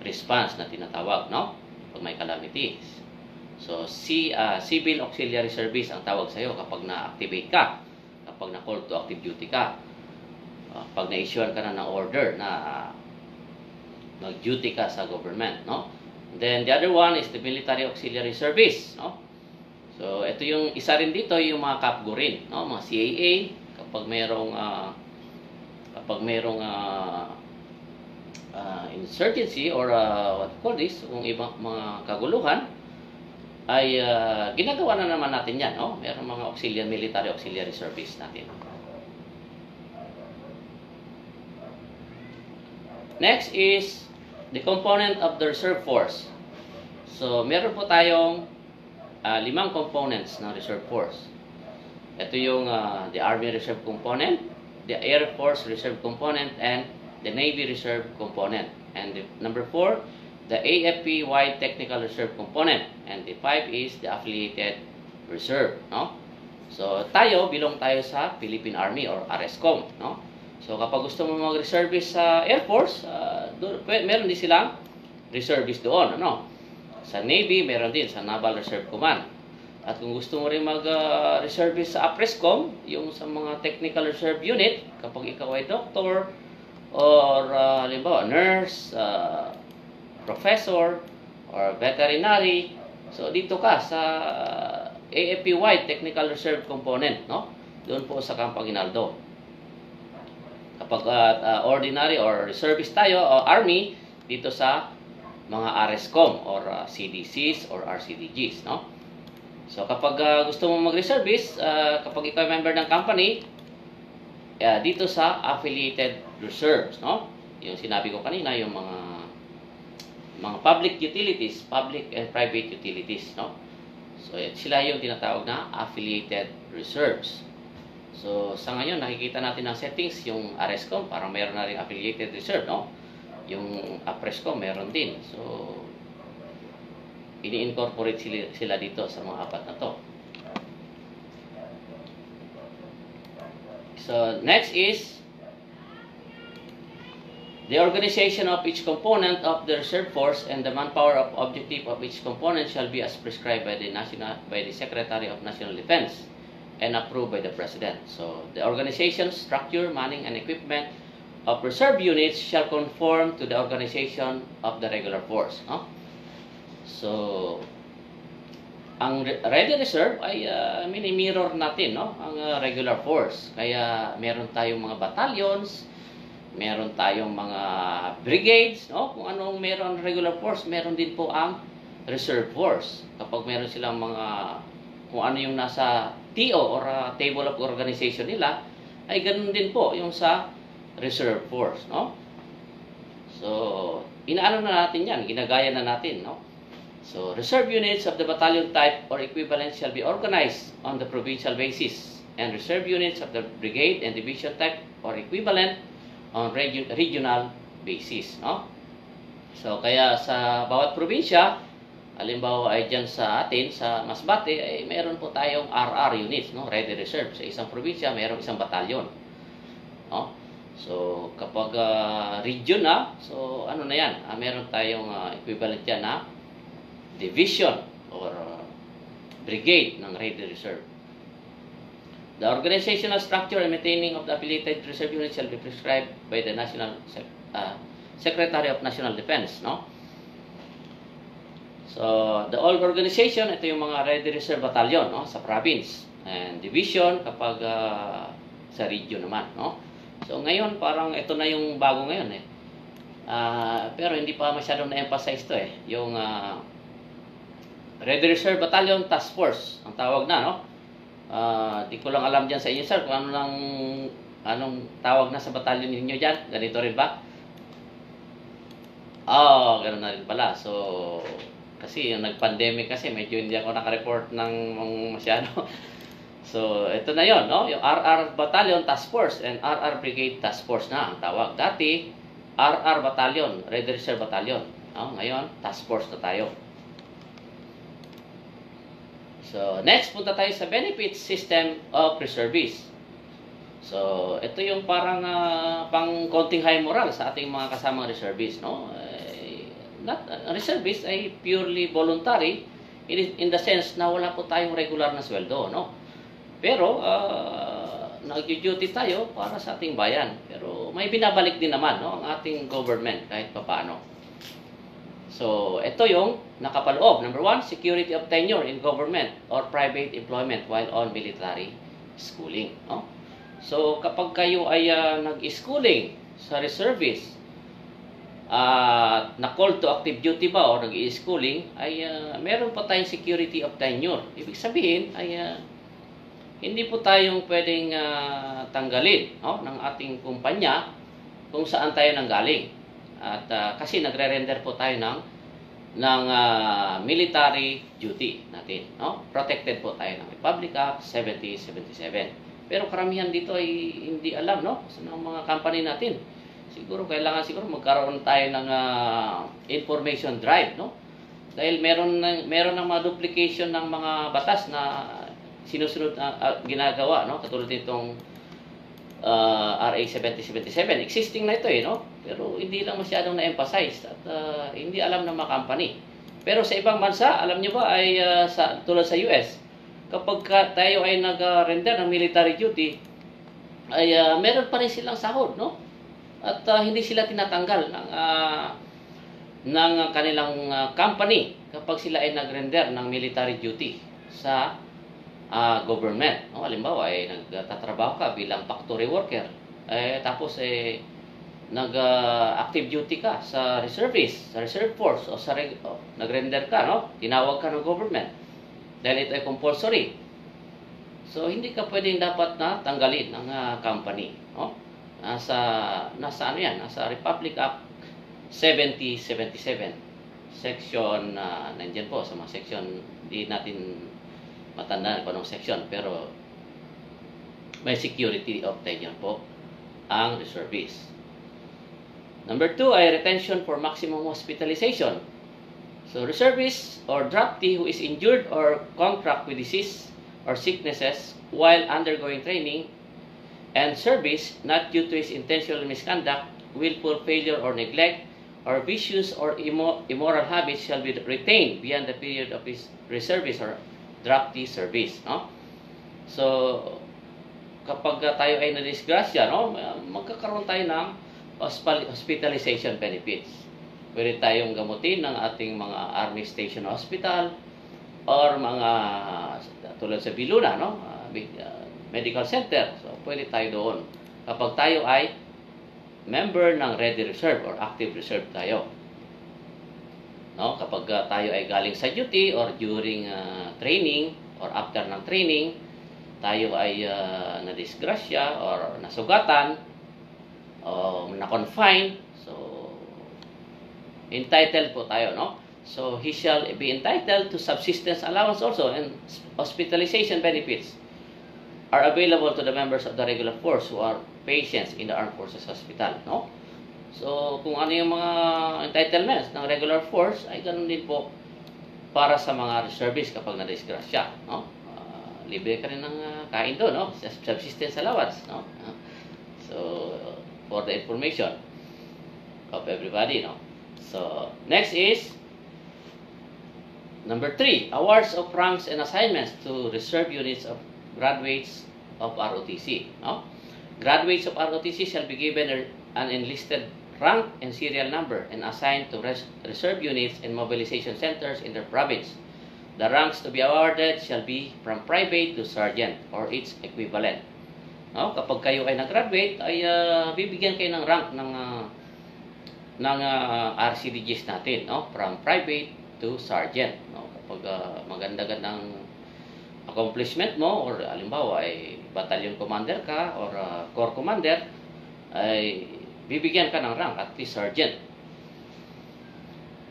response na tinatawag, no? Pag may calamities. So, si, uh, Civil Auxiliary Service ang tawag sa'yo kapag na-activate ka, kapag na-call to active duty ka. Uh, pag na-issuean ka na ng order na mag-duty ka sa government, no? Then, the other one is the Military Auxiliary Service, no? So, ito yung isa rin dito, yung mga kapgurin, no? Mga CAA, kapag mayroong uh, kapag mayroong uh, uh, insurgency or uh, what call this, kung ibang mga kaguluhan, ay uh, ginagawa na naman natin yan, no? Mayroong mga auxiliary, military auxiliary service natin. Next is the component of the reserve force. So, meron po tayong uh, limang components ng reserve force. Ito yung uh, the Army Reserve Component, the Air Force Reserve Component, and the Navy Reserve Component. And the, number four, the AFP-wide Technical Reserve Component. And the five is the Affiliated Reserve. No? So, tayo, bilong tayo sa Philippine Army or RSCOM. No? So, kapag gusto mo mag-reservice sa Air Force, uh, meron din silang reservice doon. Ano? Sa Navy, meron din sa Naval Reserve Command. At kung gusto mo rin mag-reservice uh, sa APRESCOM, yung sa mga technical reserve unit, kapag ikaw ay doctor, or uh, halimbawa, nurse, uh, professor, or veterinary, so dito ka sa AFP-wide Technical Reserve Component, no? Doon po sa Camp Aguinaldo. Kapag uh, uh, ordinary or reservist tayo, o Army, dito sa mga RSCOM or uh, CDCs or RCDGs, no? So kapag uh, gusto mo mag-reservice, uh, kapag ikaw member ng company, uh, dito sa affiliated reserves, no? Yung sinabi ko kanina, yung mga mga public utilities, public and private utilities, no? So sila yung tinatawag na affiliated reserves. So sa ngayon nakikita natin ang settings yung RSCOM para mayroon na rin affiliated reserve, no? Yung APRESCOM meron din. So ini-incorporate sila, dito sa mga apat na to. So, next is the organization of each component of the reserve force and the manpower of objective of each component shall be as prescribed by the national by the Secretary of National Defense and approved by the President. So, the organization, structure, manning, and equipment of reserve units shall conform to the organization of the regular force. No? So, ang re- ready reserve ay uh, mini-mirror natin no? Ang uh, regular force. Kaya meron tayong mga battalions meron tayong mga brigades no? Kung anong meron regular force meron din po ang reserve force. Kapag meron silang mga kung ano yung nasa TO or uh, table of organization nila ay ganun din po yung sa reserve force no? So inaano na natin yan ginagaya na natin no So, reserve units of the battalion type or equivalent shall be organized on the provincial basis, and reserve units of the brigade and division type or equivalent on regional basis. No? So, kaya sa bawat probinsya, halimbawa ay dyan sa atin, sa Masbate, ay meron po tayong RR units, no? ready reserve. Sa isang probinsya, mayroong isang batalyon. No? So, kapag ah, region na, so ano na yan, ah, meron tayong ah, equivalent yan na division or uh, brigade ng Ready Reserve. The organizational structure and maintaining of the affiliated reserve unit shall be prescribed by the National uh, Secretary of National Defense, no? So, the old organization, ito yung mga Ready Reserve Battalion, no? Sa province. And division kapag uh, sa region naman, no? So, ngayon, parang ito na yung bago ngayon, eh. Ah, pero hindi pa masyadong na-emphasize to eh. Yung ah, Ready Reserve Battalion Task Force, ang tawag na, no? Ah, di ko lang alam diyan sa inyo, sir, kung ano lang, anong tawag na sa batalyon ninyo diyan. Ganito rin ba? Oh, ganun na rin pala. So, kasi yung nag-pandemic kasi, medyo hindi ako naka-report ng masyado. So, ito na yon no? Yung RR Battalion Task Force and RR Brigade Task Force na ang tawag. Dati, RR Battalion, Red Reserve Battalion. No? Ngayon, Task Force na tayo. So, next, punta tayo sa benefits system of reservists. So, ito yung parang ah, pang konting high moral sa ating mga kasamang reservists, no? Eh, not, uh, reservists ay purely voluntary in, in the sense na wala po tayong regular na sweldo, no? Pero, uh, nag-duty tayo para sa ating bayan. Pero may binabalik din naman, no? Ang ating government kahit papaano. So, ito yung nakapaloob. Number one, security of tenure in government or private employment while on military schooling. No? So, kapag kayo ay ah, nag-schooling sa reservist, at na-call to active duty ba o nag-i-schooling, ay ah, meron pa tayong security of tenure. Ibig sabihin ay ah, hindi po tayong pwedeng ah, tanggalin no, ng ating kumpanya kung saan tayo nanggaling. At ah, kasi nagre-render po tayo ng ng ah, military duty natin, no? Protected po tayo ng Republic Act 7077. Pero karamihan dito ay hindi alam, no? Sa mga company natin. Siguro kailangan siguro magkaroon tayo ng ah, information drive, no? Dahil meron ng meron ng mga duplication ng mga batas na sinusunod na ah, ginagawa, no? Katulad nitong uh, RA 7077. Existing na ito eh, no? Pero hindi lang masyadong na-emphasize at uh, hindi alam ng mga company. Pero sa ibang bansa, alam nyo ba, ay uh, sa, tulad sa US, kapag ka tayo ay nag-render ng military duty, ay uh, meron pa rin silang sahod, no? At uh, hindi sila tinatanggal ng, uh, ng kanilang uh, company kapag sila ay nag-render ng military duty sa ah, government. No? Halimbawa, ay nagtatrabaho ka bilang factory worker. Eh, tapos, eh, nag-active duty ka sa reservist, sa reserve force, o sa reg- o, nag-render ka, no? Tinawag ka ng government. Dahil ito ay compulsory. So, hindi ka pwedeng dapat na tanggalin ng ah, company, no? Nasa, nasa ano yan? Nasa Republic Act 7077. Section, na nandiyan po sa mga section, di natin matandaan kung anong section, pero may security of tenure po ang reservist. Number two ay retention for maximum hospitalization. So, reservist or draftee who is injured or contract with disease or sicknesses while undergoing training and service not due to his intentional misconduct, willful failure or neglect, or vicious or immo- immoral habits shall be retained beyond the period of his reservist or draftee service. No? So, kapag tayo ay nadisgrasya, no, magkakaroon tayo ng hospitalization benefits. Pwede tayong gamutin ng ating mga Army Station Hospital or mga tulad sa Biluna, no, uh, uh, medical center. So, pwede tayo doon. Kapag tayo ay member ng Ready Reserve or Active Reserve tayo. No, kapag uh, tayo ay galing sa duty or during uh, training or after ng training, tayo ay uh, nadisgrasya or nasugatan o na-confine, so entitled po tayo, no? So he shall be entitled to subsistence allowance also and hospitalization benefits are available to the members of the regular force who are patients in the armed forces hospital, no? So kung ano yung mga entitlements ng regular force ay ganun din po para sa mga reservists kapag na-disgrasya, no? Ah, libre ka rin ng ah, kain doon, no? Subsistence allowance, no? Ah, so, for the information of everybody, no? So, next is number three, awards of ranks and assignments to reserve units of graduates of ROTC, no? Graduates of ROTC shall be given an enlisted rank and serial number and assigned to res- reserve units and mobilization centers in their province. The ranks to be awarded shall be from private to sergeant or its equivalent. No? Kapag kayo ay nag-graduate, ay ah, bibigyan kayo ng rank ng ah, ng ah, RCDGs natin, no? From private to sergeant, no? Kapag ah, maganda-gandang accomplishment mo or halimbawa ay battalion commander ka or ah, corps commander ay bibigyan ka ng rank at least sergeant.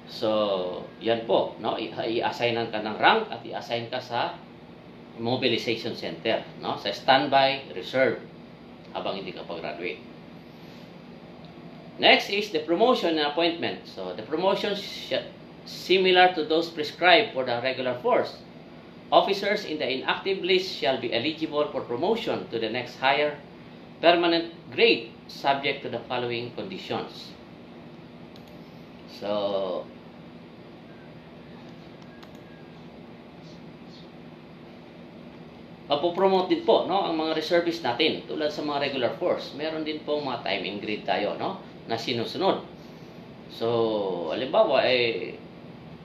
So, yan po, no? I-assignan ka ng rank at i-assign ka sa mobilization center, no? Sa standby reserve habang hindi ka pag-graduate. Next is the promotion and appointment. So, the promotion similar to those prescribed for the regular force. Officers in the inactive list shall be eligible for promotion to the next higher permanent grade subject to the following conditions. So, Mapopromote din po no ang mga reservists natin tulad sa mga regular force. Meron din po mga time and grade tayo no na sinusunod. So, halimbawa eh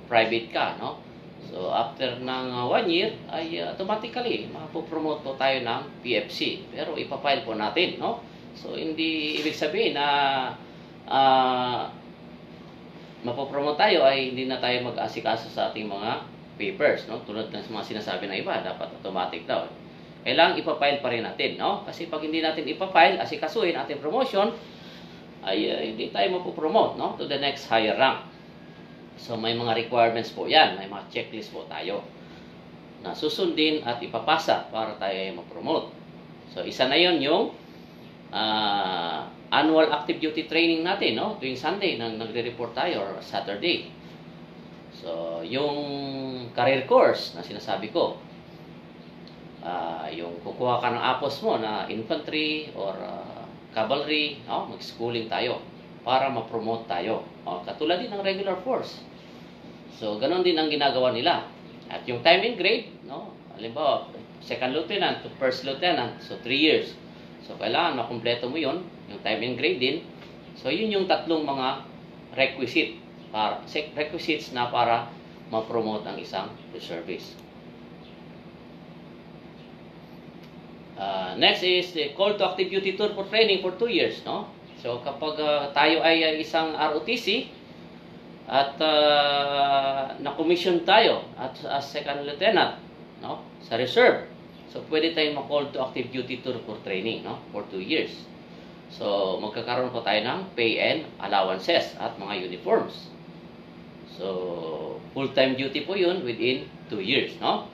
private ka no. So, after ng uh, one year ay uh, automatically mapopromote po tayo ng PFC. Pero ipapile po natin no. So, hindi ibig sabihin na ah mapopromote tayo ay hindi na tayo mag-asikaso sa ating mga papers, no? Tulad ng mga sinasabi ng iba, dapat automatic daw. Kailangan ipapile pa rin natin, no? Kasi pag hindi natin ipapile, asikasuhin ating promotion, ay uh, hindi tayo mapopromote, no? To the next higher rank. So may mga requirements po yan, may mga checklist po tayo na susundin at ipapasa para tayo ay mapromote. So isa na yon yung ah, annual active duty training natin, no? Tuwing Sunday nang nagre-report tayo or Saturday. So, yung career course na sinasabi ko, ah, yung kukuha ka ng apos mo na infantry or ah, cavalry, no? mag-schooling tayo para ma-promote tayo. O, katulad din ng regular force. So, ganun din ang ginagawa nila. At yung time and grade, no? halimbawa, second lieutenant to first lieutenant, so 3 years. So, kailangan makumpleto mo yun, yung time and grade din. So, yun yung tatlong mga requisite para requisites na para ma-promote ang isang reservist. Uh, next is the call to active duty tour for training for 2 years, no? So kapag uh, tayo ay uh, isang ROTC at uh, na-commission tayo at as second lieutenant, no? Sa reserve. So pwede tayong ma-call to active duty tour for training, no? For 2 years. So magkakaroon po tayo ng pay and allowances at mga uniforms. So, full-time duty po yun within 2 years, no?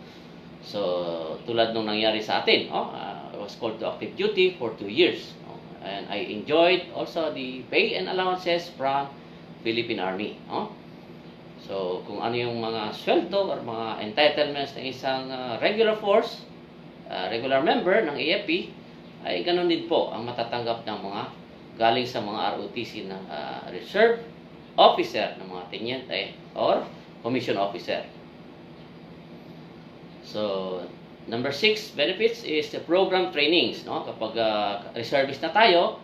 So, tulad nung nangyari sa atin, no? Uh, I was called to active duty for 2 years. No? And I enjoyed also the pay and allowances from Philippine Army, no? So, kung ano yung mga sweldo or mga entitlements ng isang uh, regular force, uh, regular member ng AFP, ay ganun din po ang matatanggap ng mga galing sa mga ROTC na uh, reserve officer ng mga teniente or commission officer. So, number six benefits is the program trainings. No? Kapag uh, reservist na tayo,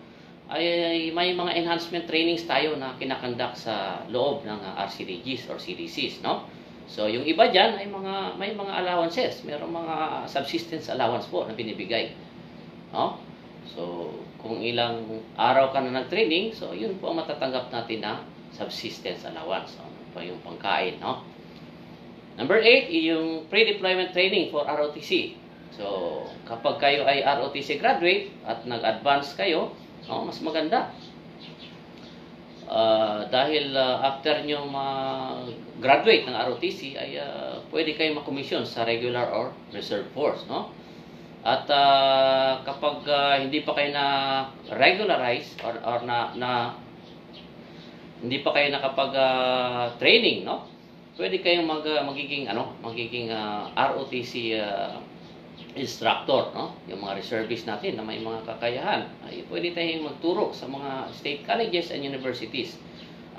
ay, ay may mga enhancement trainings tayo na kinakandak sa loob ng uh, RCDGs or CDCs. No? So, yung iba dyan ay mga, may mga allowances. Merong mga subsistence allowance po na binibigay. No? So, kung ilang araw ka na nag-training, so yun po ang matatanggap natin na subsistence allowance. No? Pa yung pangkain, no? Number 8, yung pre-deployment training for ROTC. So, kapag kayo ay ROTC graduate at nag-advance kayo, no, mas maganda. Uh, dahil uh, after nyo ma-graduate ng ROTC, ay uh, pwede kayo makomisyon sa regular or reserve force, no? At uh, kapag uh, hindi pa kayo na regularize or, or na, na hindi pa kayo nakapag uh, training, no? Pwede kayong mag, uh, magiging ano, magiging uh, ROTC uh, instructor, no? Yung mga reservists natin na may mga kakayahan, ay pwede tayong magturo sa mga state colleges and universities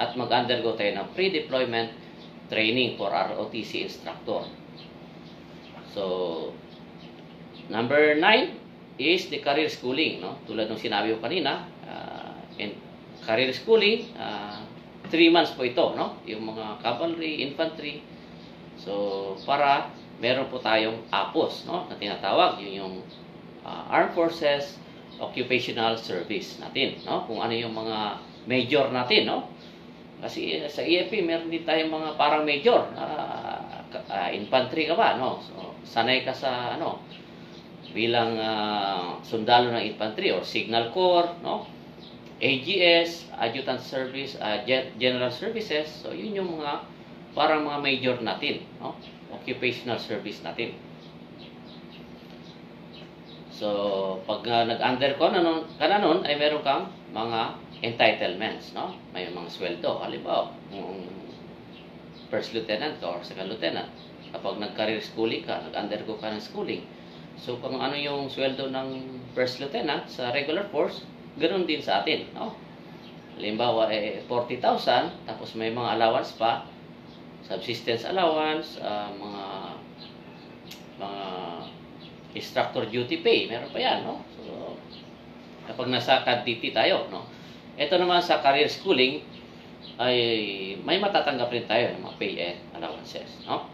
at mag-undergo tayo ng pre-deployment training for ROTC instructor. So, number 9 is the career schooling, no? Tulad ng sinabi ko kanina, uh, in career schooling, uh, 3 months po ito, no? Yung mga cavalry, infantry. So, para meron po tayong APOS, no? Na tinatawag, yun yung uh, Armed Forces Occupational Service natin, no? Kung ano yung mga major natin, no? Kasi sa EFP, meron din tayong mga parang major. Uh, uh, infantry ka ba, no? So, sanay ka sa, ano, bilang uh, sundalo ng infantry or signal corps, no? AGS, Adjutant Service, uh, General Services. So, yun yung mga parang mga major natin, no? Occupational service natin. So, pag uh, nag-under ko na nun, ka na nun, ay meron kang mga entitlements, no? May mga sweldo. Halimbawa, kung first lieutenant or second lieutenant, kapag nag-career schooling ka, nag-undergo ka ng schooling, so kung ano yung sweldo ng first lieutenant sa regular force, Ganun din sa atin, no? Halimbawa, eh, 40,000, tapos may mga allowance pa, subsistence allowance, uh, mga mga instructor duty pay, meron pa yan, no? So, kapag nasa CADTT tayo, no? Ito naman sa career schooling, ay may matatanggap rin tayo ng mga pay and allowances, no?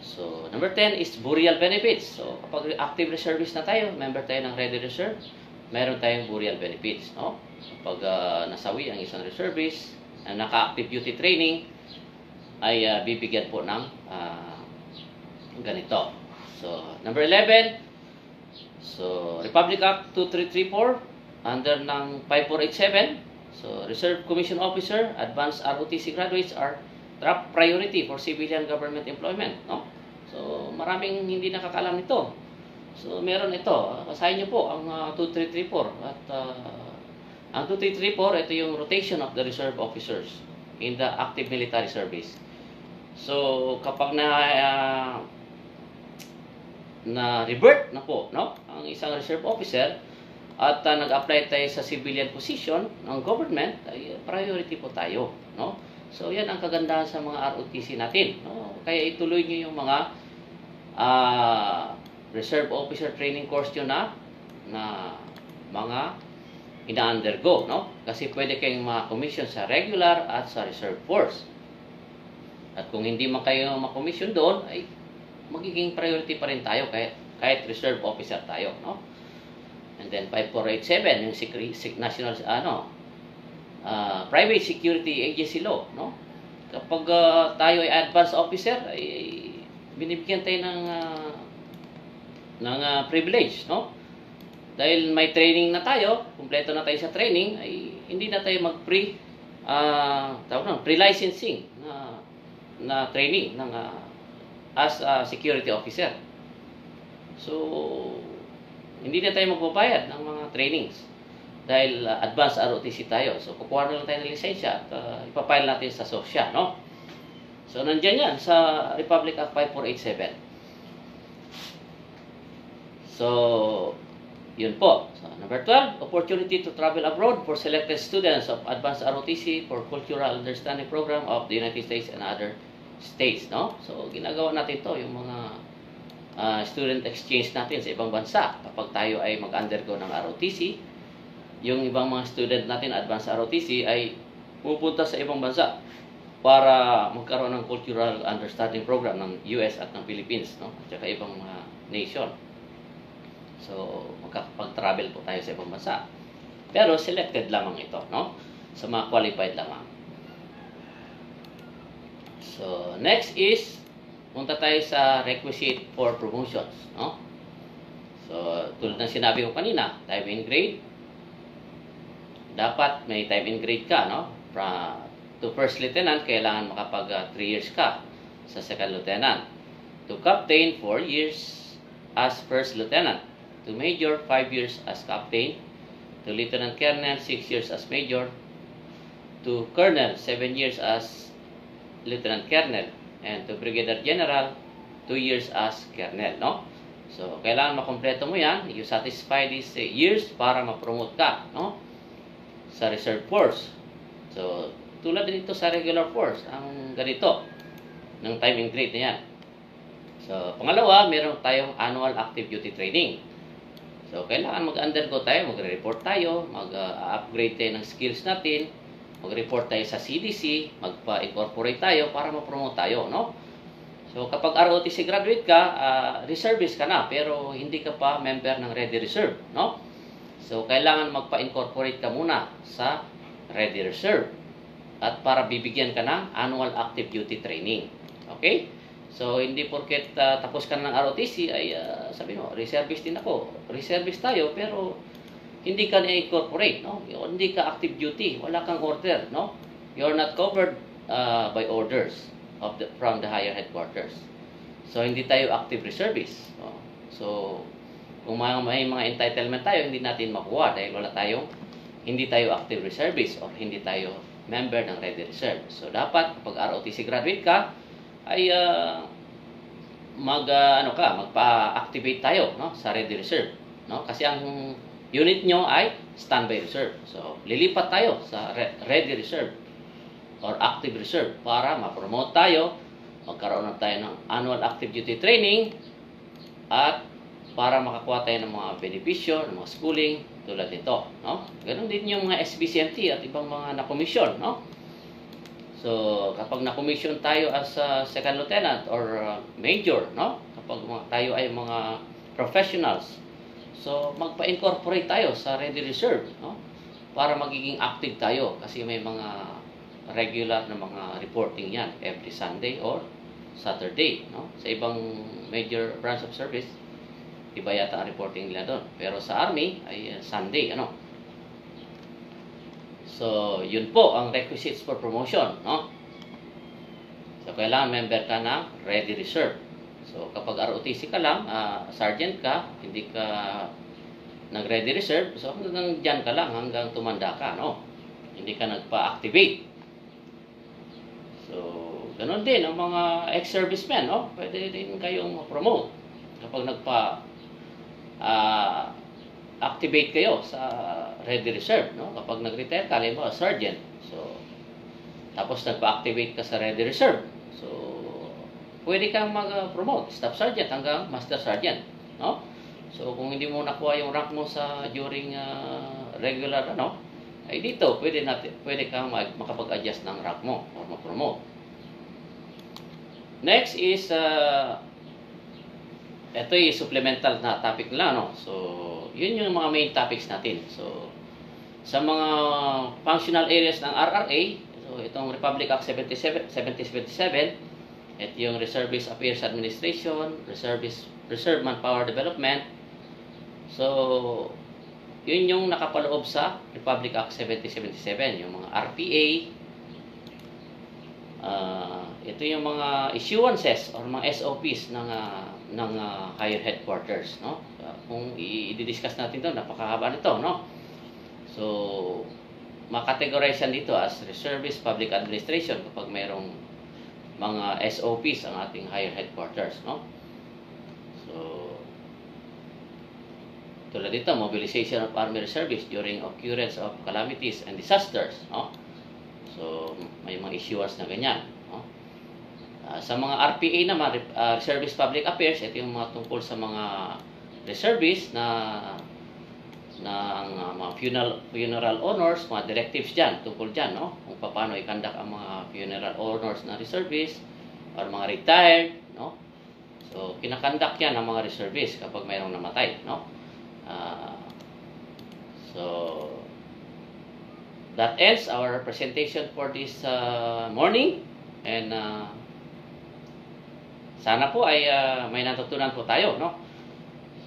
So, number 10 is burial benefits. So, kapag active reservist na tayo, member tayo ng ready reserve, meron tayong burial benefits. No? Pag uh, nasawi ang isang reservist na naka-active duty training, ay uh, bibigyan po ng uh, ganito. So, number 11, so Republic Act 2334 under ng 5487, so Reserve Commission Officer, Advanced ROTC graduates are top priority for civilian government employment. No? So, maraming hindi nakakalam nito. So, meron ito. Basahin niyo po ang uh, 2334. At uh, ang 2334, ito yung rotation of the reserve officers in the active military service. So, kapag na uh, na revert na po, no? Ang isang reserve officer at uh, nag-apply tayo sa civilian position ng government, ay priority po tayo, no? So, yan ang kagandahan sa mga ROTC natin, no? Kaya ituloy niyo yung mga uh, reserve officer training course yun na na mga ina-undergo, no? Kasi pwede kayong ma-commission sa regular at sa reserve force. At kung hindi man kayo ma-commission doon, ay magiging priority pa rin tayo kahit, kahit reserve officer tayo, no? And then 5487, yung national, ano, uh, private security agency law, no? Kapag uh, tayo ay advanced officer, ay binibigyan tayo ng uh, ng uh, privilege, no? Dahil may training na tayo, kumpleto na tayo sa training, ay hindi na tayo mag-pre uh, tawag na, pre-licensing na na training ng uh, as a security officer. So, hindi na tayo magbabayad ng mga trainings dahil uh, advanced ROTC tayo. So, kukuha na lang tayo ng lisensya at uh, ipapile natin sa SOSYA, no? So, nandiyan yan sa Republic Act 5487. So, yun po. So, number 12, opportunity to travel abroad for selected students of Advanced ROTC for Cultural Understanding Program of the United States and other states, no? So, ginagawa natin to yung mga ah, student exchange natin sa ibang bansa. Kapag tayo ay mag-undergo ng ROTC, yung ibang mga student natin advanced ROTC ay pupunta sa ibang bansa para magkaroon ng cultural understanding program ng US at ng Philippines, no? At saka ibang mga nation. So, magkakapag-travel po tayo sa ibang bansa. Pero selected lamang ito, no? Sa mga qualified lamang. So, next is punta tayo sa requisite for promotions, no? So, tulad ng sinabi ko kanina, time and grade, dapat may time and grade ka, no? From to first lieutenant, kailangan makapag 3 years ka sa second lieutenant. To captain, 4 years as first lieutenant. To major, 5 years as captain. To lieutenant colonel, 6 years as major. To colonel, 7 years as lieutenant colonel. And to brigadier general, 2 years as colonel, no? So, kailangan makompleto mo yan. You satisfy these uh, years para ma-promote ka, no? Sa reserve force. So, tulad din ito sa regular force, ang ganito, ng time and grade na yan. So, pangalawa, meron tayong annual active duty training. So, kailangan mag-undergo tayo, magre-report tayo, mag-upgrade tayo ng skills natin, mag-report tayo sa CDC, magpa-incorporate tayo para ma-promote tayo, no? So, kapag ROTC graduate ka, ah, reservist ka na, pero hindi ka pa member ng Ready Reserve, no? So, kailangan magpa-incorporate ka muna sa Ready Reserve at para bibigyan ka ng annual active duty training. Okay? So, hindi porket ah, tapos ka na ng ROTC ay ah, sabi mo, reservist din ako. Reservist tayo pero hindi ka na-incorporate, no? Hindi ka active duty, wala kang order, no? You're not covered ah, by orders of the from the higher headquarters. So, hindi tayo active reservist. no? So, kung may, may mga entitlement tayo, hindi natin makuha dahil wala tayong hindi tayo active reservist or hindi tayo member ng Ready Reserve. So dapat kapag ROTC graduate ka ay ah, mag ah, ano ka, magpa-activate tayo no sa Ready Reserve, no? Kasi ang unit nyo ay standby reserve. So lilipat tayo sa Re- Ready Reserve or Active Reserve para ma-promote tayo, magkaroon na tayo ng annual active duty training at para makakuha tayo ng mga benepisyo, ng mga schooling tulad nito, no? Ganun din yung mga SBCMT at ibang mga na-commission, no? So, kapag na-commission tayo as a second lieutenant or uh, major, no? Kapag mga, tayo ay mga professionals, so magpa-incorporate tayo sa Ready Reserve, no? Para magiging active tayo kasi may mga regular na mga reporting yan every Sunday or Saturday, no? Sa ibang major branch of service, iba yata ang reporting nila doon. Pero sa Army ay uh, Sunday, ano? So, yun po ang requisites for promotion, no? So, kailangan member ka ng Ready Reserve. So, kapag ROTC ka lang, ah, sergeant ka, hindi ka ng Ready Reserve, so hanggang dyan ka lang, hanggang tumanda ka, no? Hindi ka nagpa-activate. So, ganun din ang mga ex-servicemen, no? Pwede din kayong ma-promote kapag nagpa ah, activate kayo sa Ready Reserve, no? Kapag nag-retire ka, halimbawa, sergeant. So, tapos nagpa-activate ka sa Ready Reserve. Pwede kang mag-promote, staff sergeant hanggang master sergeant, no? So, kung hindi mo nakuha yung rank mo sa during ah, regular, ano, ay dito, pwede, natin, pwede kang mag- makapag-adjust ng rank mo or ma-promote. Next is, uh, ito yung supplemental na topic lang, no? So, yun yung mga main topics natin. So, sa mga functional areas ng RRA, so itong Republic Act 77, 7077, ito yung Reservist Affairs Administration, Reservist, Reserve Manpower Development. So, yun yung nakapaloob sa Republic Act 7077, yung mga RPA, Ah, ito yung mga issuances or mga SOPs ng ah, ng ah, higher headquarters, no? Ah, kung i-discuss natin 'to, napakahaba nito, no? So, makategorize yan dito as reservist public administration kapag mayroong mga SOPs ang ating higher headquarters, no? So, tulad dito, mobilization of army reservists during occurrence of calamities and disasters, no? So, may mga issuers na ganyan. No? Ah, sa mga RPA naman, Re- ah, Reservist Public Affairs, ito yung mga tungkol sa mga reservists na ng ah, mga funeral, funeral honors, mga directives dyan, tungkol dyan, no? Kung paano i-conduct ang mga funeral honors na reservists or mga retired, no? So, kinakandak yan ng mga reservists kapag mayroong namatay, no? Ah, so, that ends our presentation for this uh, morning and uh, sana po ay uh, may natutunan po tayo, no?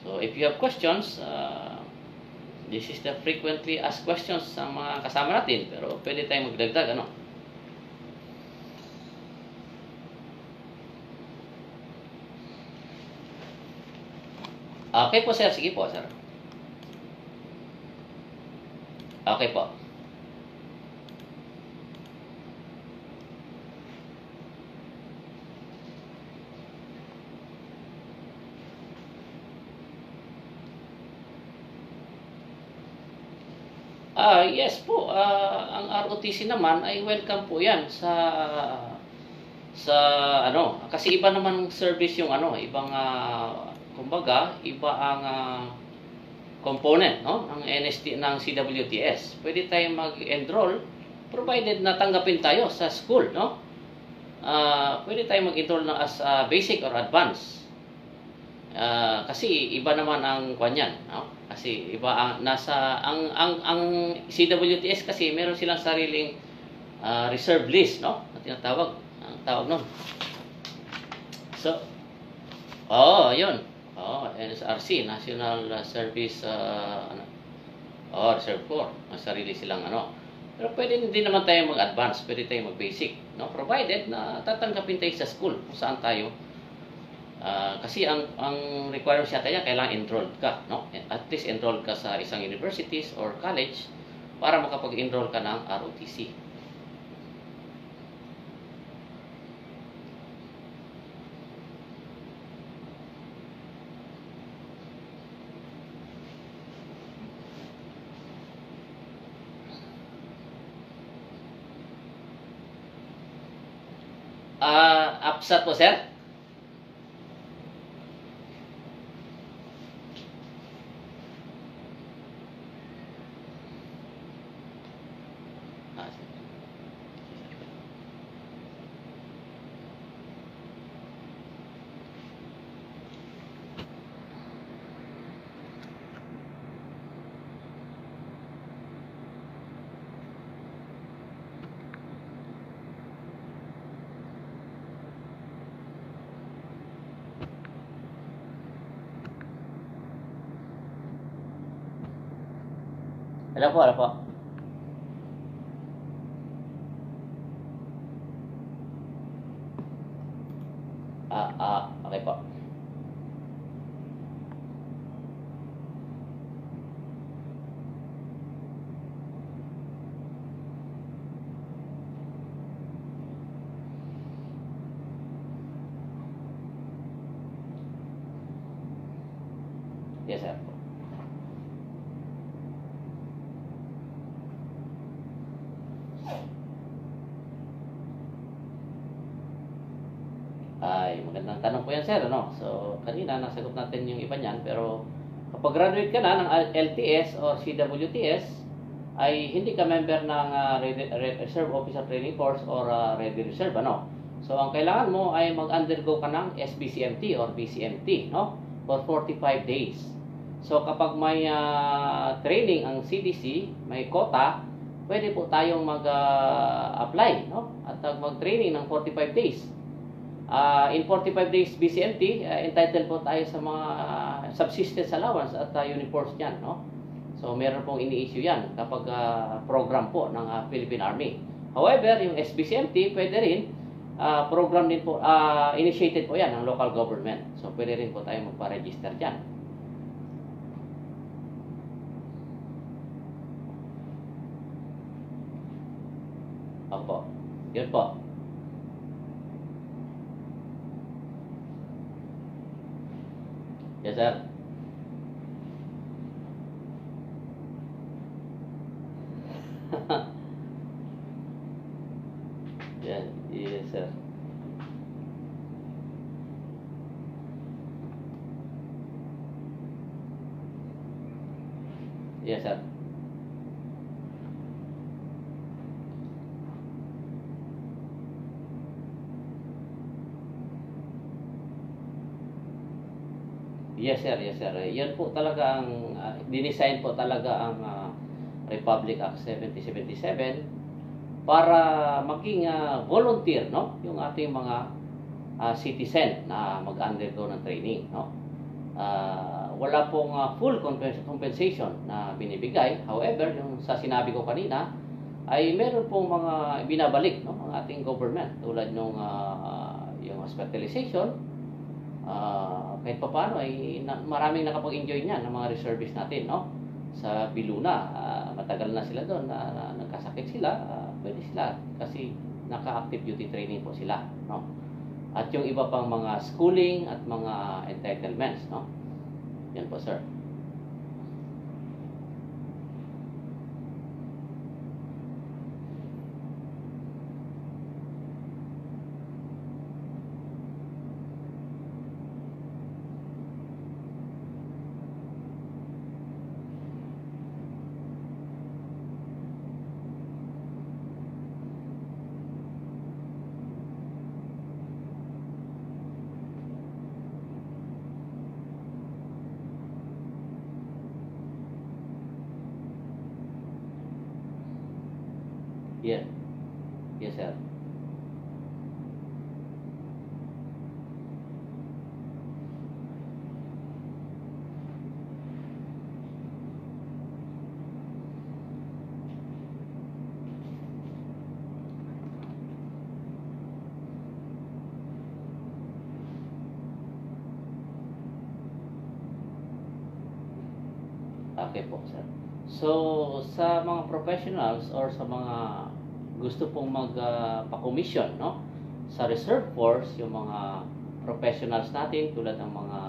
So, if you have questions, uh, this is the frequently asked questions sa mga kasama natin, pero pwede tayong magdagdag, ano? Okay po, sir. Sige po, sir. Okay po. Ah, yes po. Ah, ang ROTC naman ay welcome po 'yan sa sa ano, kasi iba naman service yung ano, ibang ah, kumbaga, iba ang ah, component no ng NST ng CWTS. Pwede tayong mag-enroll provided na tanggapin tayo sa school, no? Ah, pwede tayong mag-enroll na as ah, basic or advanced. Ah, kasi iba naman ang kanyan, no? Kasi iba ang nasa ang ang ang CWTS kasi meron silang sariling ah, reserve list, no? Na tinatawag ang tawag nun. So, oh, yun. Oh, NSRC, National Service uh, ano. Oh, Reserve Corps. May sarili silang ano. Pero pwede din naman tayo mag-advance, pwede tayo mag-basic, no? Provided na tatanggapin tayo sa school kung saan tayo Ah, kasi ang ang requirements yata niya kailangan enrolled ka, no? At least enrolled ka sa isang universities or college para makapag-enroll ka ng ROTC. Ah, upsat po, sir? Ah, sige. Hello po, hello po. Ah, ah, okay po. Yes, sir. Ay, magandang tanong po yan, sir. Ano? So, nasagot natin yung iba niyan, pero kapag graduate ka na ng LTS or CWTS, ay hindi ka member ng Re- Reserve Officer Training Course or ah, Ready Reserve, ano? So, ang kailangan mo ay mag-undergo ka ng SBCMT or BCMT, no? For 45 days. So, kapag may ah, training ang CDC, may quota, pwede po tayong mag-apply, no? At ah, mag-training ng 45 days. Ah, in 45 days BCMT, ah, entitled po tayo sa mga ah, subsistence allowance at uh, uniforms niyan, no? So, meron pong ini-issue yan kapag ah, program po ng ah, Philippine Army. However, yung SBCMT, pwede rin, ah, program din po, ah, initiated po yan ng local government. So, pwede rin po tayo magpa-register dyan. Ako po. Yun po. Yes, sir. Yan, yes, sir. Yes, sir. Yes, sir. Yes, sir. Yan po talaga ang uh, dinesign po talaga ang ah, Republic Act 7077 para maging ah, volunteer, no? Yung ating mga ah, citizen na mag-undergo ng training, no? Ah, wala pong ah, full compens- compensation na binibigay. However, yung sa sinabi ko kanina, ay meron pong mga binabalik no ang ating government tulad nung ah, yung hospitalization Ah, kahit pa paano ay na, maraming nakapag-enjoy niyan ng mga reservists natin, no? Sa Biluna, ah, matagal na sila doon na, na nagkasakit sila, ah, pwede sila kasi naka-active duty training po sila, no? At yung iba pang mga schooling at mga entitlements, no? Yan po, sir. Yeah. Yes, sir. Okay po, sir. So, sa mga professionals or sa mga gusto pong magpa-commission, no? Sa reserve force, yung mga professionals natin tulad ng mga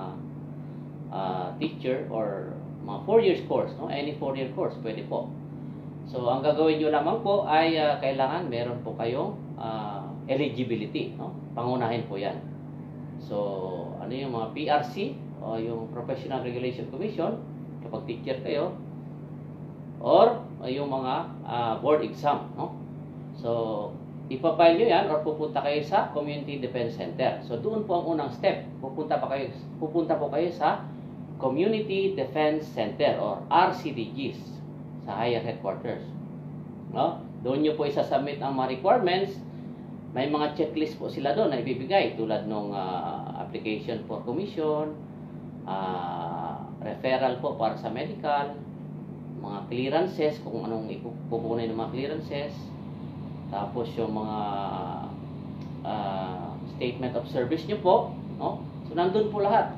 ah, teacher or mga 4 years course, no? Any 4 year course, pwede po. So, ang gagawin nyo lamang po ay ah, kailangan meron po kayong ah, eligibility, no? Pangunahin po 'yan. So, ano yung mga PRC o yung Professional Regulation Commission kapag teacher kayo or uh, yung mga ah, board exam, no? So, ipapile nyo yan or pupunta kayo sa Community Defense Center. So, doon po ang unang step. Pupunta pa kayo pupunta po kayo sa Community Defense Center or RCDGs sa higher headquarters. No? Doon nyo po isasubmit ang mga requirements. May mga checklist po sila doon na ibibigay tulad ng application for commission, ah, referral po para sa medical, mga clearances, kung anong ipupunin ng mga clearances, tapos yung mga ah, statement of service nyo po, no? So, nandun po lahat.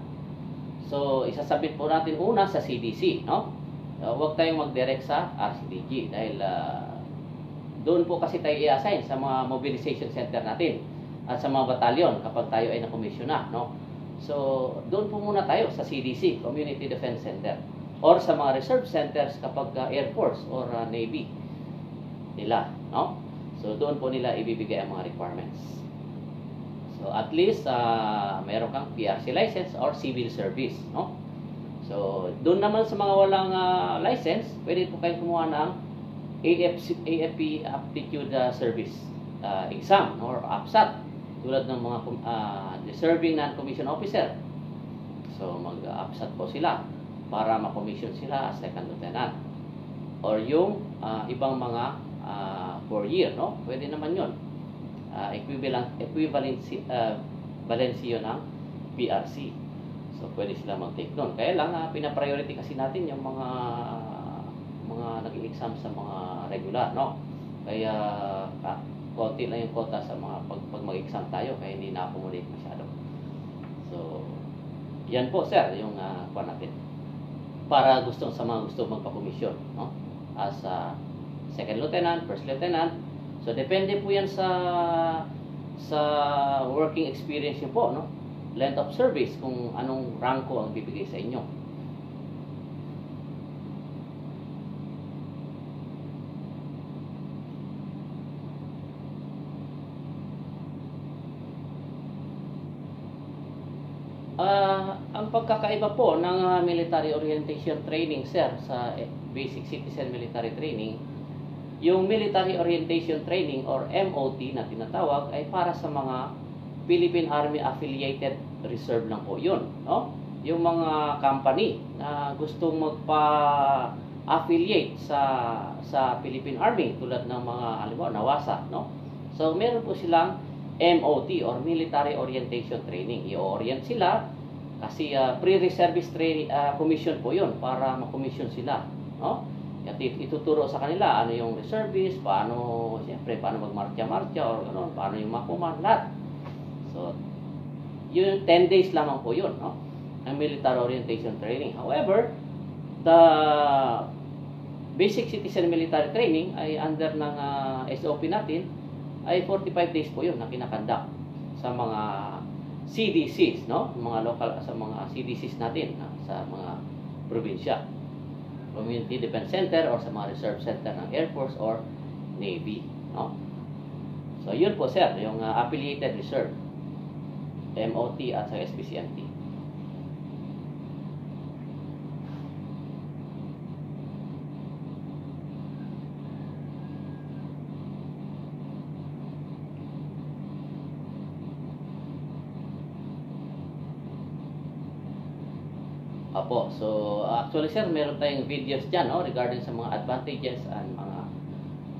So, isasabit po natin una sa CDC, no? Uh, huwag tayong mag-direct sa RCDG dahil ah, doon po kasi tayo i-assign sa mga mobilization center natin at sa mga batalyon kapag tayo ay na-commission na, no? So, doon po muna tayo sa CDC, Community Defense Center or sa mga reserve centers kapag ah, Air Force or ah, Navy nila, no? So, doon po nila ibibigay ang mga requirements. So, at least uh, meron kang PRC license or civil service, no? So, doon naman sa mga walang ah, license, pwede po kayo kumuha ng AFP Aptitude ah, Service ah, exam or APSAT tulad ng mga ah, deserving non-commissioned officer. So, mag-APSAT po sila para ma-commission sila as second lieutenant. Or yung ah, ibang mga ah, four year, no? Pwede naman yun. Ah, equivalent, equivalency, uh, valency yun ng PRC. So, pwede sila mag-take doon. Kaya lang, ah, pina-priority kasi natin yung mga mga nag-exam sa mga regular, no? Kaya, ah, konti lang yung quota sa mga pag, pag mag-exam tayo, kaya hindi na-accommodate masyado. So, yan po, sir, yung uh, natin. Para gusto sa mga gusto magpa-commission, no? As a second lieutenant, first lieutenant. So, depende po yan sa sa working experience niyo po, no? Length of service, kung anong ranko ang bibigay sa inyo. Ah, ang pagkakaiba po ng ah, military orientation training, sir, sa eh, basic citizen military training, yung military orientation training or MOT na tinatawag ay para sa mga Philippine Army affiliated reserve lang po 'yun, no? Yung mga company na gustong magpa-affiliate sa sa Philippine Army tulad ng mga halimbawa nawasa, no? So meron po silang MOT or Military Orientation Training. I-orient sila kasi uh, pre-reservist training uh, commission po 'yon para ma-commission sila, no? At it- ituturo sa kanila ano yung reservist, paano siyempre paano magmarcha-marcha or ano, paano yung makuman lahat. So yun 10 days lamang po 'yun, no? Ang military orientation training. However, the basic citizen military training ay under ng ah, SOP natin ay 45 days po yun na kinakandak sa mga CDCs, no? Mga local sa mga CDCs natin ah, sa mga probinsya. Community Defense Center or sa mga reserve center ng Air Force or Navy, no? So, yun po sir, yung ah, affiliated reserve. MOT at sa SPCMT. Apo, so actually sir, meron tayong videos dyan no, regarding sa mga advantages and mga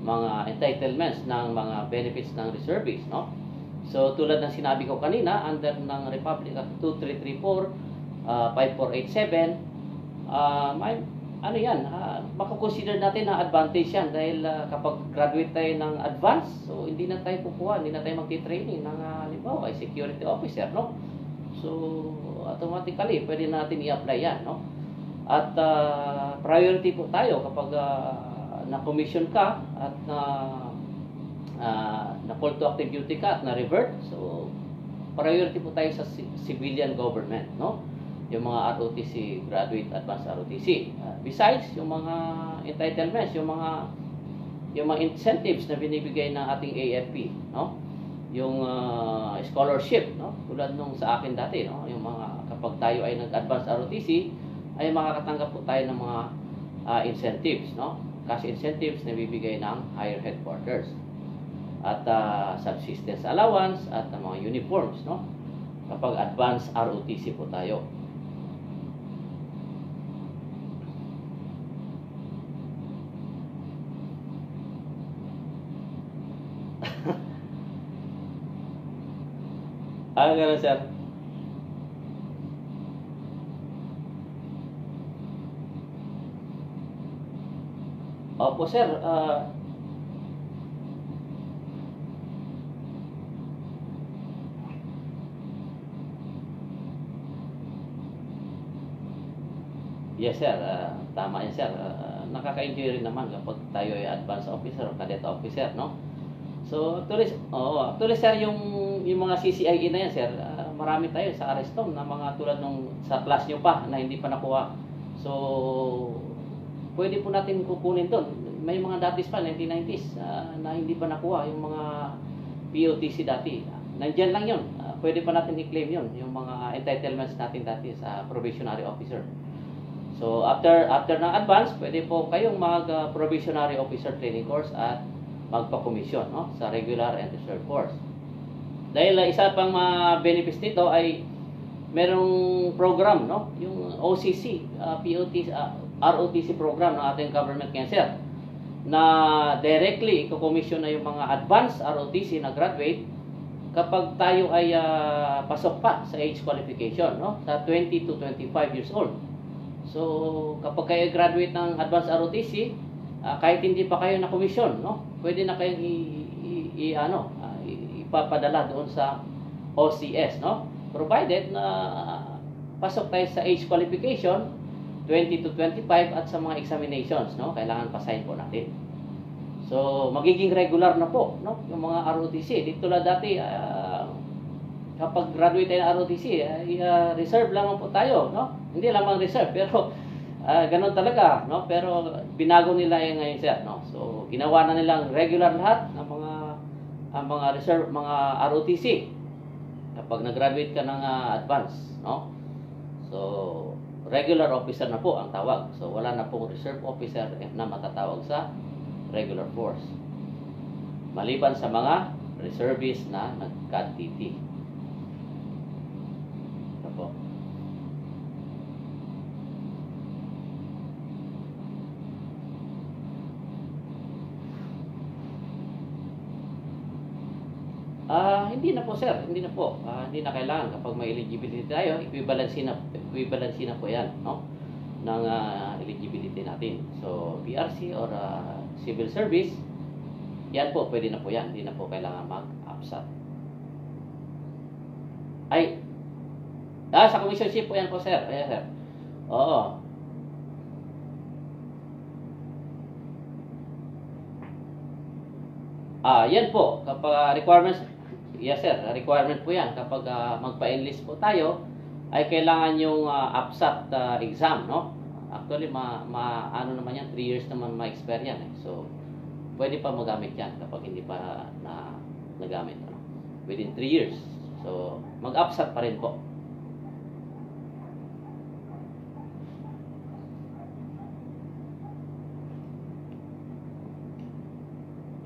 mga entitlements ng mga benefits ng reservists, no? So tulad ng sinabi ko kanina, under ng Republic Act 2334, uh, 5487, uh, may ano yan, uh, makukonsider natin na advantage yan dahil ah, kapag graduate tayo ng advance, so hindi na tayo kukuha, hindi na tayo magti-training ng uh, halimbawa, security officer, no? So, automatically, pwede natin i-apply yan, no? At ah, priority po tayo kapag ah, na-commission ka at na ah, na-call to active duty ka at na-revert. So, priority po tayo sa ci- civilian government, no? Yung mga ROTC, graduate advanced ROTC. Ah, besides, yung mga entitlements, yung mga yung mga incentives na binibigay ng ating AFP, no? yung ah, scholarship no tulad nung sa akin dati no yung mga kapag tayo ay nag-advance ROTC ay makakatanggap po tayo ng mga ah, incentives no? Cash incentives na bibigay ng higher headquarters at ah, subsistence allowance at ang mga uniforms no? Kapag advance ROTC po tayo. Ah, ganun, sir. Opo, sir. Ah, yes, sir. Ah, tama yan, sir. Ah, nakaka-enjoy rin naman kapag tayo ay advanced officer o cadet officer, no? So, actually, oo, actually sir, yung, yung mga CCIE na yan, sir, ah, marami tayo sa Arestom na mga tulad nung sa class nyo pa na hindi pa nakuha. So, pwede po natin kukunin doon. May mga datis pa, 1990s, ah, na hindi pa nakuha yung mga POTC dati. Nandyan lang yun. Ah, pwede pa natin i-claim yun, yung mga entitlements natin dati sa probationary officer. So, after after ng advance, pwede po kayong mag ah, probationary officer training course at magpa-commission no, sa regular and reserve force. Dahil uh, isa pang mga benefits nito ay merong program, no? Yung OCC, uh, POT, uh, ROTC program ng ating government cancer na directly iko-commission na yung mga advanced ROTC na graduate kapag tayo ay ah, pasok pa sa age qualification, no? Sa 20 to 25 years old. So, kapag kayo graduate ng advanced ROTC, ah, kahit hindi pa kayo na commission, no? Pwede na kayong i, i- i- ano, i- ipapadala doon sa OCS, no? Provided na pasok tayo sa age qualification 20 to 25 at sa mga examinations, no? Kailangan pasahin po natin. So, magiging regular na po, no? Yung mga ROTC. Dito lang dati, ah, kapag graduate tayo ng ROTC, ay ah, reserve lamang po tayo, no? Hindi lamang reserve, pero ah, ganun talaga, no? Pero binago nila yung ngayon, sir, no? So, ginawa na nilang regular lahat ng mga ang mga reserve, mga ROTC. kapag nag-graduate ka ng ah, advance, no? So, regular officer na po ang tawag. So, wala na pong reserve officer na matatawag sa regular force. Maliban sa mga reservist na nag-CAD-TT. Ito po. Ah, hindi na po sir, hindi na po. Ah, hindi na kailangan kapag may eligibility tayo, equivalency na equivalency na po 'yan, no? ng ah, eligibility natin. So, PRC or ah, civil service, yan po, pwede na po yan. Hindi na po kailangan mag-upsat. Ay, ah, sa commissionship po yan po, sir. Ayan, sir. Oo. Ah, yan po. Kapag requirements, yes sir, requirement po yan. Kapag ah, magpa-enlist po tayo, ay kailangan yung uh, APSAT ah, exam, no? Actually, ma, ma ano naman yan, 3 years naman ma-expire yan. Eh. So, pwede pa magamit yan kapag hindi pa na nagamit. Ano? Within 3 years. So, mag-APSAT pa rin po.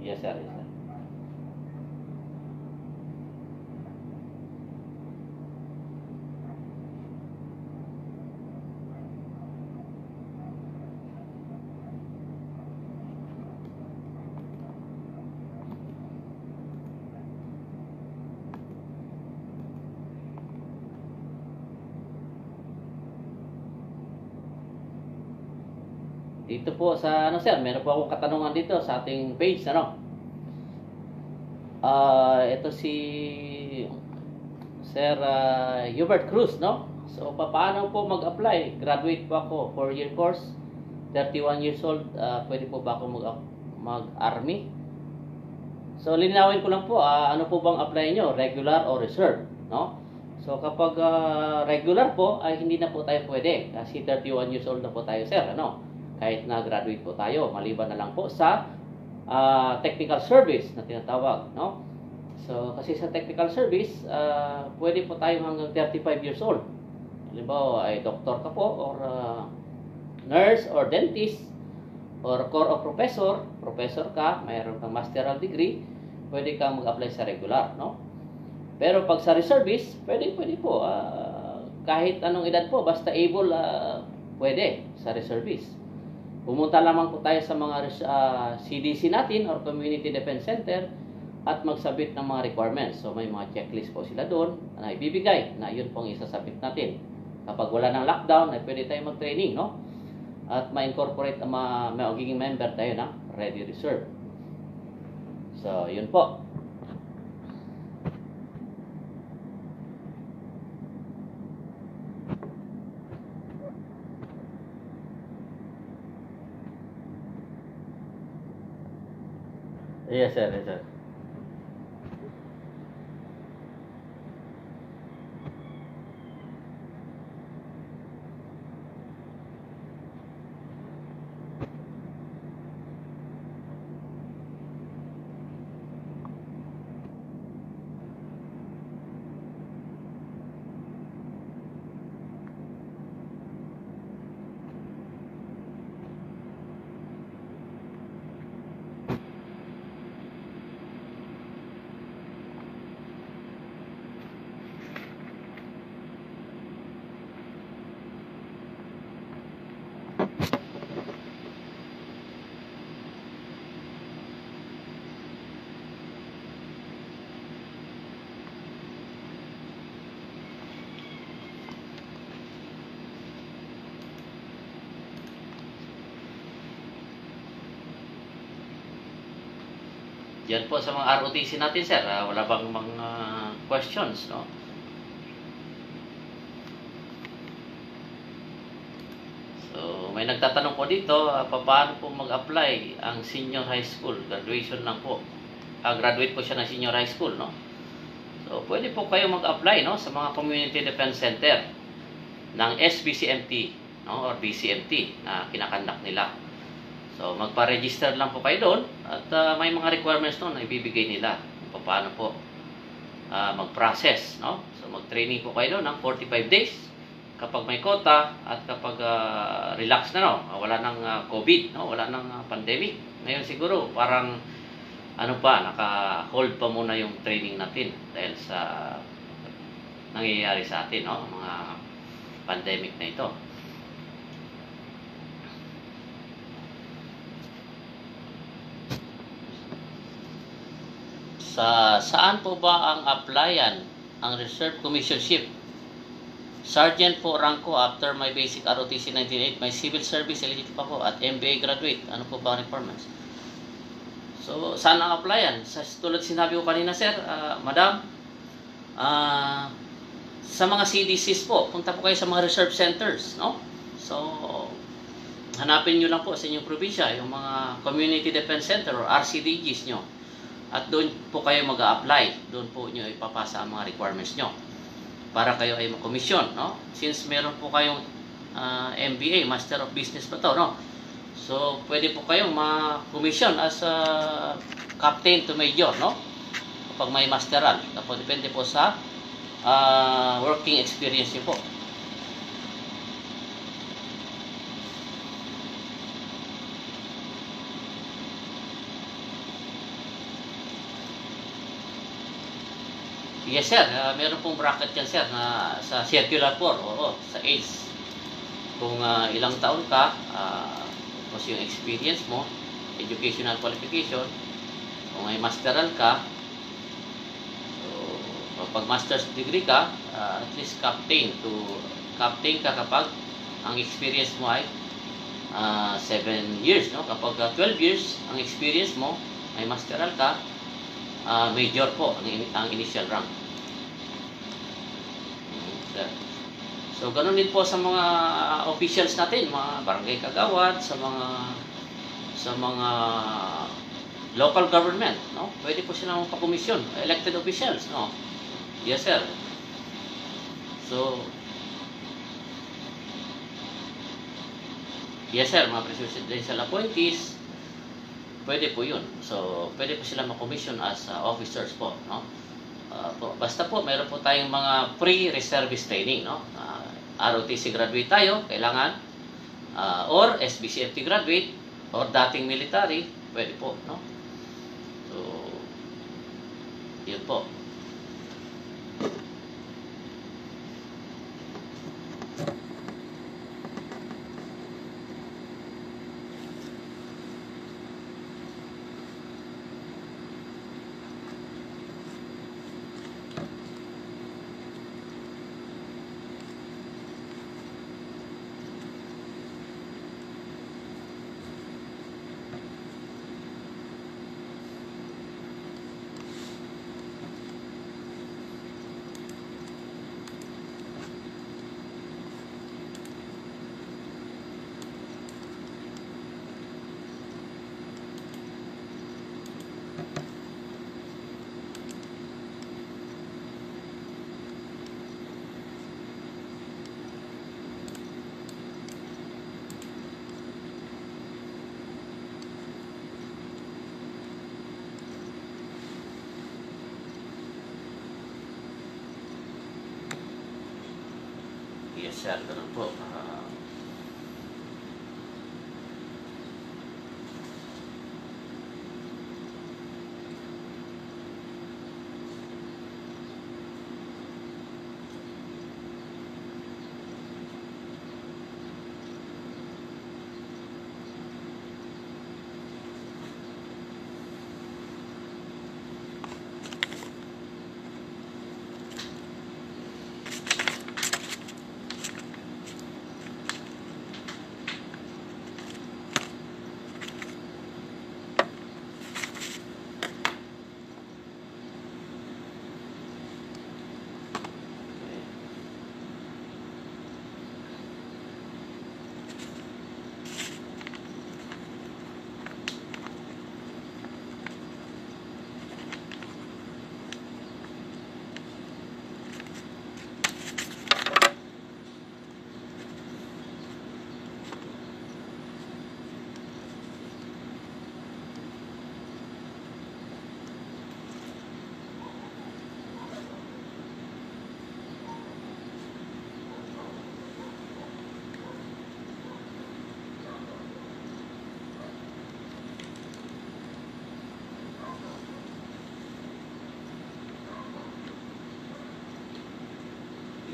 Yes sir, yes sir. Dito po sa ano sir, meron po akong katanungan dito sa ating page ano. Ah, ito si Sir ah, Hubert Cruz, no? So paano po mag-apply? Graduate po ako, 4-year course, 31 years old, ah, pwede po ba ako mag mag-army? So linawin ko lang po, ah, ano po bang apply nyo? Regular or reserve, no? So kapag ah, regular po ay hindi na po tayo pwede kasi 31 years old na po tayo, sir, ano? Kahit na graduate po tayo, maliban na lang po sa ah, technical service na tinatawag, no? So, kasi sa technical service, ah, pwede po tayo hanggang 35 years old. Halimbawa, ay doktor ka po, or ah, nurse, or dentist, or core of professor, professor ka, mayroon kang masteral degree, pwede kang mag-apply sa regular, no? Pero pag sa reservist, pwede, pwede po. ah, kahit anong edad po, basta able, ah, pwede sa reservist. Pumunta lamang po tayo sa mga res- ah, CDC natin or Community Defense Center at magsabit ng mga requirements. So may mga checklist po sila doon na ibibigay na yun pong isasabit natin. Kapag wala ng lockdown, ay pwede tayo mag-training, no? At ma-incorporate ang mga magiging member tayo ng Ready Reserve. So, yun po. Yes, sir. Yes, sir. Yan po sa mga ROTC natin, sir. Ah, wala bang mga questions, no? So, may nagtatanong po dito, ah, paano po mag-apply ang senior high school? Graduation lang po. Ah, graduate po siya ng senior high school, no? So, pwede po kayo mag-apply, no? Sa mga Community Defense Center ng SBCMT, no? Or BCMT na kinakandak nila. So, magpa-register lang po kayo doon at ah, may mga requirements doon na ibibigay nila paano po ah, mag-process no? So mag-training po kayo doon ng 45 days kapag may quota at kapag ah, relax na no, wala nang ah, COVID, no, wala nang ah, pandemic. Ngayon siguro parang ano pa, naka-hold pa muna yung training natin dahil sa nangyayari sa atin, no, mga pandemic na ito. Sa saan po ba ang applyan ang Reserve Commissionship? Sergeant po rank ko after my basic ROTC 1998, my civil service eligible pa po at MBA graduate. Ano po ba ang requirements? So, saan ang applyan? Sa tulad sinabi ko kanina, sir, ah, madam, ah, sa mga CDCs po, punta po kayo sa mga reserve centers, no? So, hanapin nyo lang po sa inyong probinsya, yung mga Community Defense Center or RCDGs nyo. At doon po kayo mag apply Doon po nyo ipapasa ang mga requirements nyo para kayo ay makomisyon, no? Since meron po kayong ah, MBA, Master of Business pa to, no? So, pwede po kayong ma-commission as a captain to major, no? Kapag may masteral. Tapos, depende po sa ah, working experience niyo po. Yes, sir. Ah, meron pong bracket yan, sir, na sa circular 4. Oo, sa age. Kung ah, ilang taon ka, ah, tapos yung experience mo, educational qualification, kung may masteral ka, so, pag master's degree ka, ah, at least captain to captain ka kapag ang experience mo ay 7 years, no? Kapag ah, 12 years ang experience mo, may masteral ka, ah, major po ang, ang initial rank. So, ganun din po sa mga officials natin, mga barangay kagawad, sa mga sa mga local government, no? Pwede po silang magpakomisyon, elected officials, no? Yes, sir. So, yes, sir, mga presidential appointees, pwede po yun. So, pwede po sila makomission as uh, officers po, no? Uh, po, basta po, meron po tayong mga pre-reservist training, no? Uh, ROTC graduate tayo, kailangan, uh, or SBCFT graduate, or dating military, pwede po, no? So, yun po. Yes, sir, ganun po.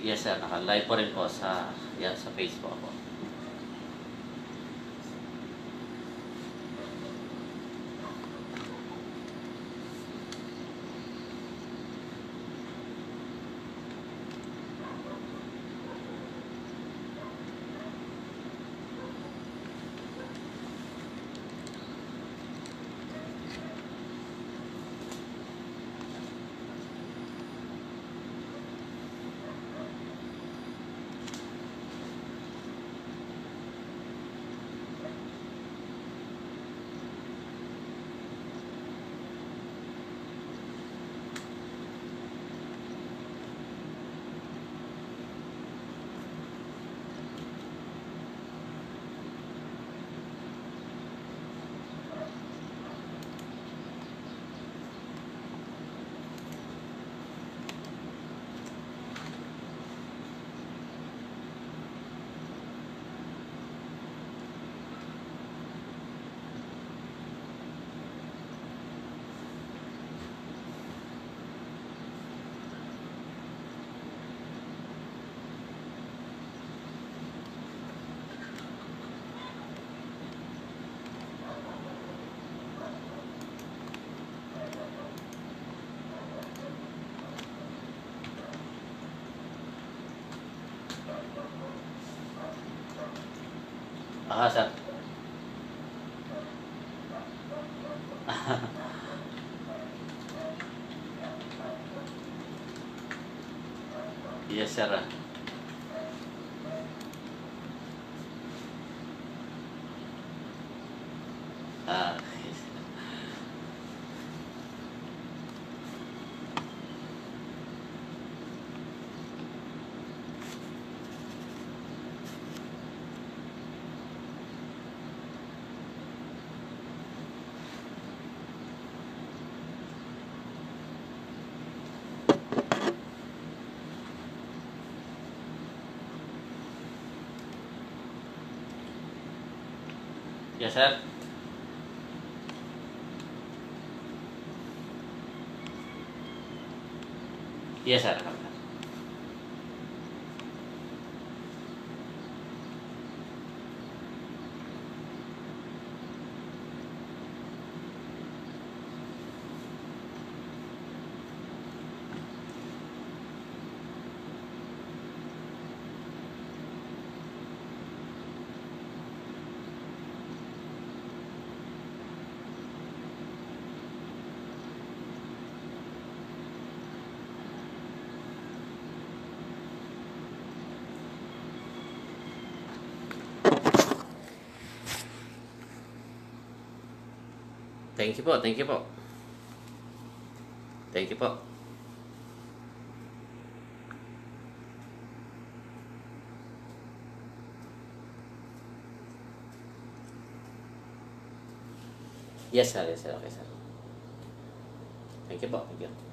Yes sir, naka-live po rin po sa, yan, sa Facebook po. Ah, sir. yes, sir. Ah, yes. Yes, Thank you po, thank you po. Thank you po. Yes, sir. Yes, sir. Okay, sir. Thank you po. Thank you.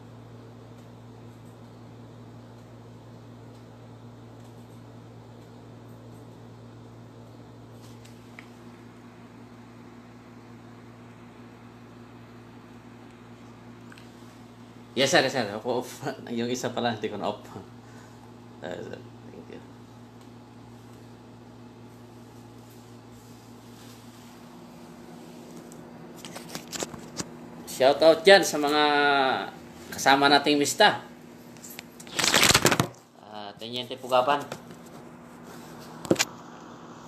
Yes, sir. Yes, sir. Ako off. Yung isa pala, hindi ko na off. Uh. Thank you. Shout out dyan sa mga kasama nating mista. Uh, Teniente Pugapan.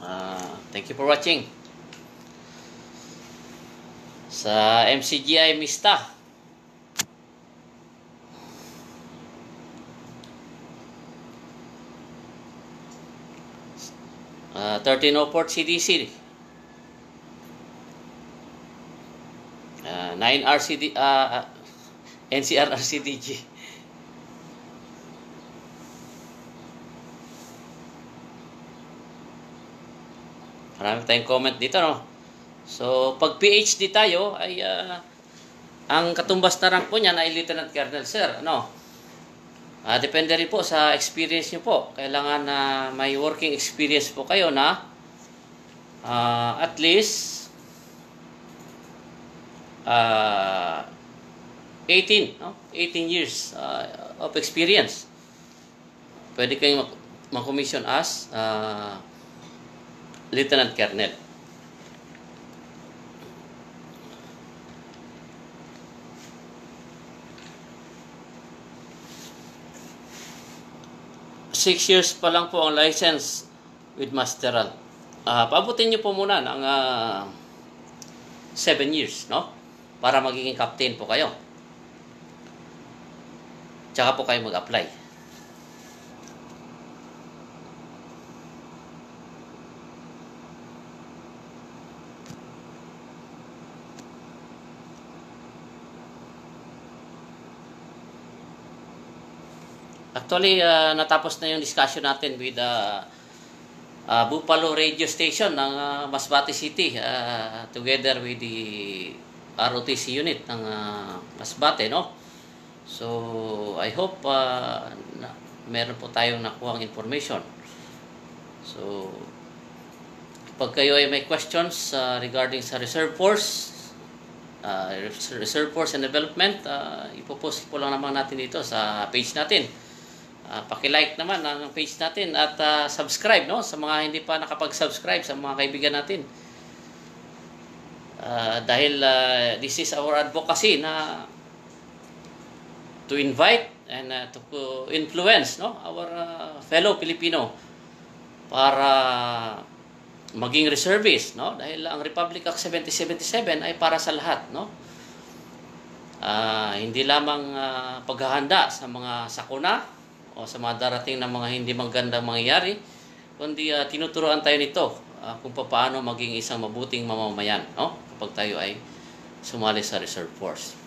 Uh, thank you for watching. Sa MCGI Mista. Uh, 1304 CDC. Uh, 9 RCD, uh, NCR RCDG. Marami tayong comment dito, no? So, pag PhD tayo, ay ah, ang katumbas na rank po niyan ay Lieutenant Colonel, sir. Ano? Ah, depende rin po sa experience niyo po. Kailangan na may working experience po kayo na ah, at least ah 18, no? 18 years ah, of experience. pwede kayong makommission as ah, Lieutenant Colonel. Six years pa lang po ang license with Masteral. Ah, paabutin niyo po muna ng ah, seven years, no? Para magiging captain po kayo. Tsaka po kayo mag-apply. Actually, ah, natapos na yung discussion natin with uh, uh, Bupalo Radio Station ng ah, Masbate City ah, together with the ROTC unit ng ah, Masbate, no? So, I hope ah, na, meron po tayong nakuhang information. So, pag kayo ay may questions ah, regarding sa reserve force, uh, reserve force and development, uh, ipopost po lang naman natin dito sa page natin. Uh, paki-like naman ang page natin at ah, subscribe no? Sa mga hindi pa nakapag-subscribe sa mga kaibigan natin. Ah, dahil ah, this is our advocacy na to invite and ah, to uh, influence no? Our ah, fellow Filipino para maging reservist no? Dahil ang Republic Act 7077 ay para sa lahat no? Ah, hindi lamang ah, paghahanda sa mga sakuna o sa mga darating na mga hindi magandang mangyayari, kundi ah, tinuturuan tayo nito ah, kung paano maging isang mabuting mamamayan no? kapag tayo ay sumali sa reserve force.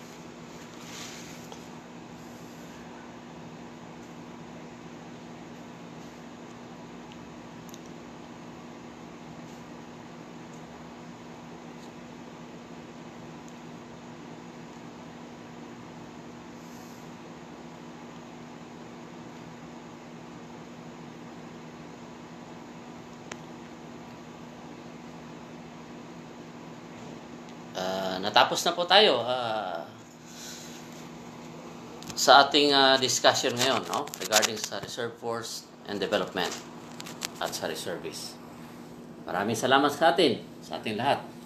Ah, natapos na po tayo ah, sa ating ah, discussion ngayon no? regarding sa reserve force and development at sa reservice. Maraming salamat sa atin, sa ating lahat.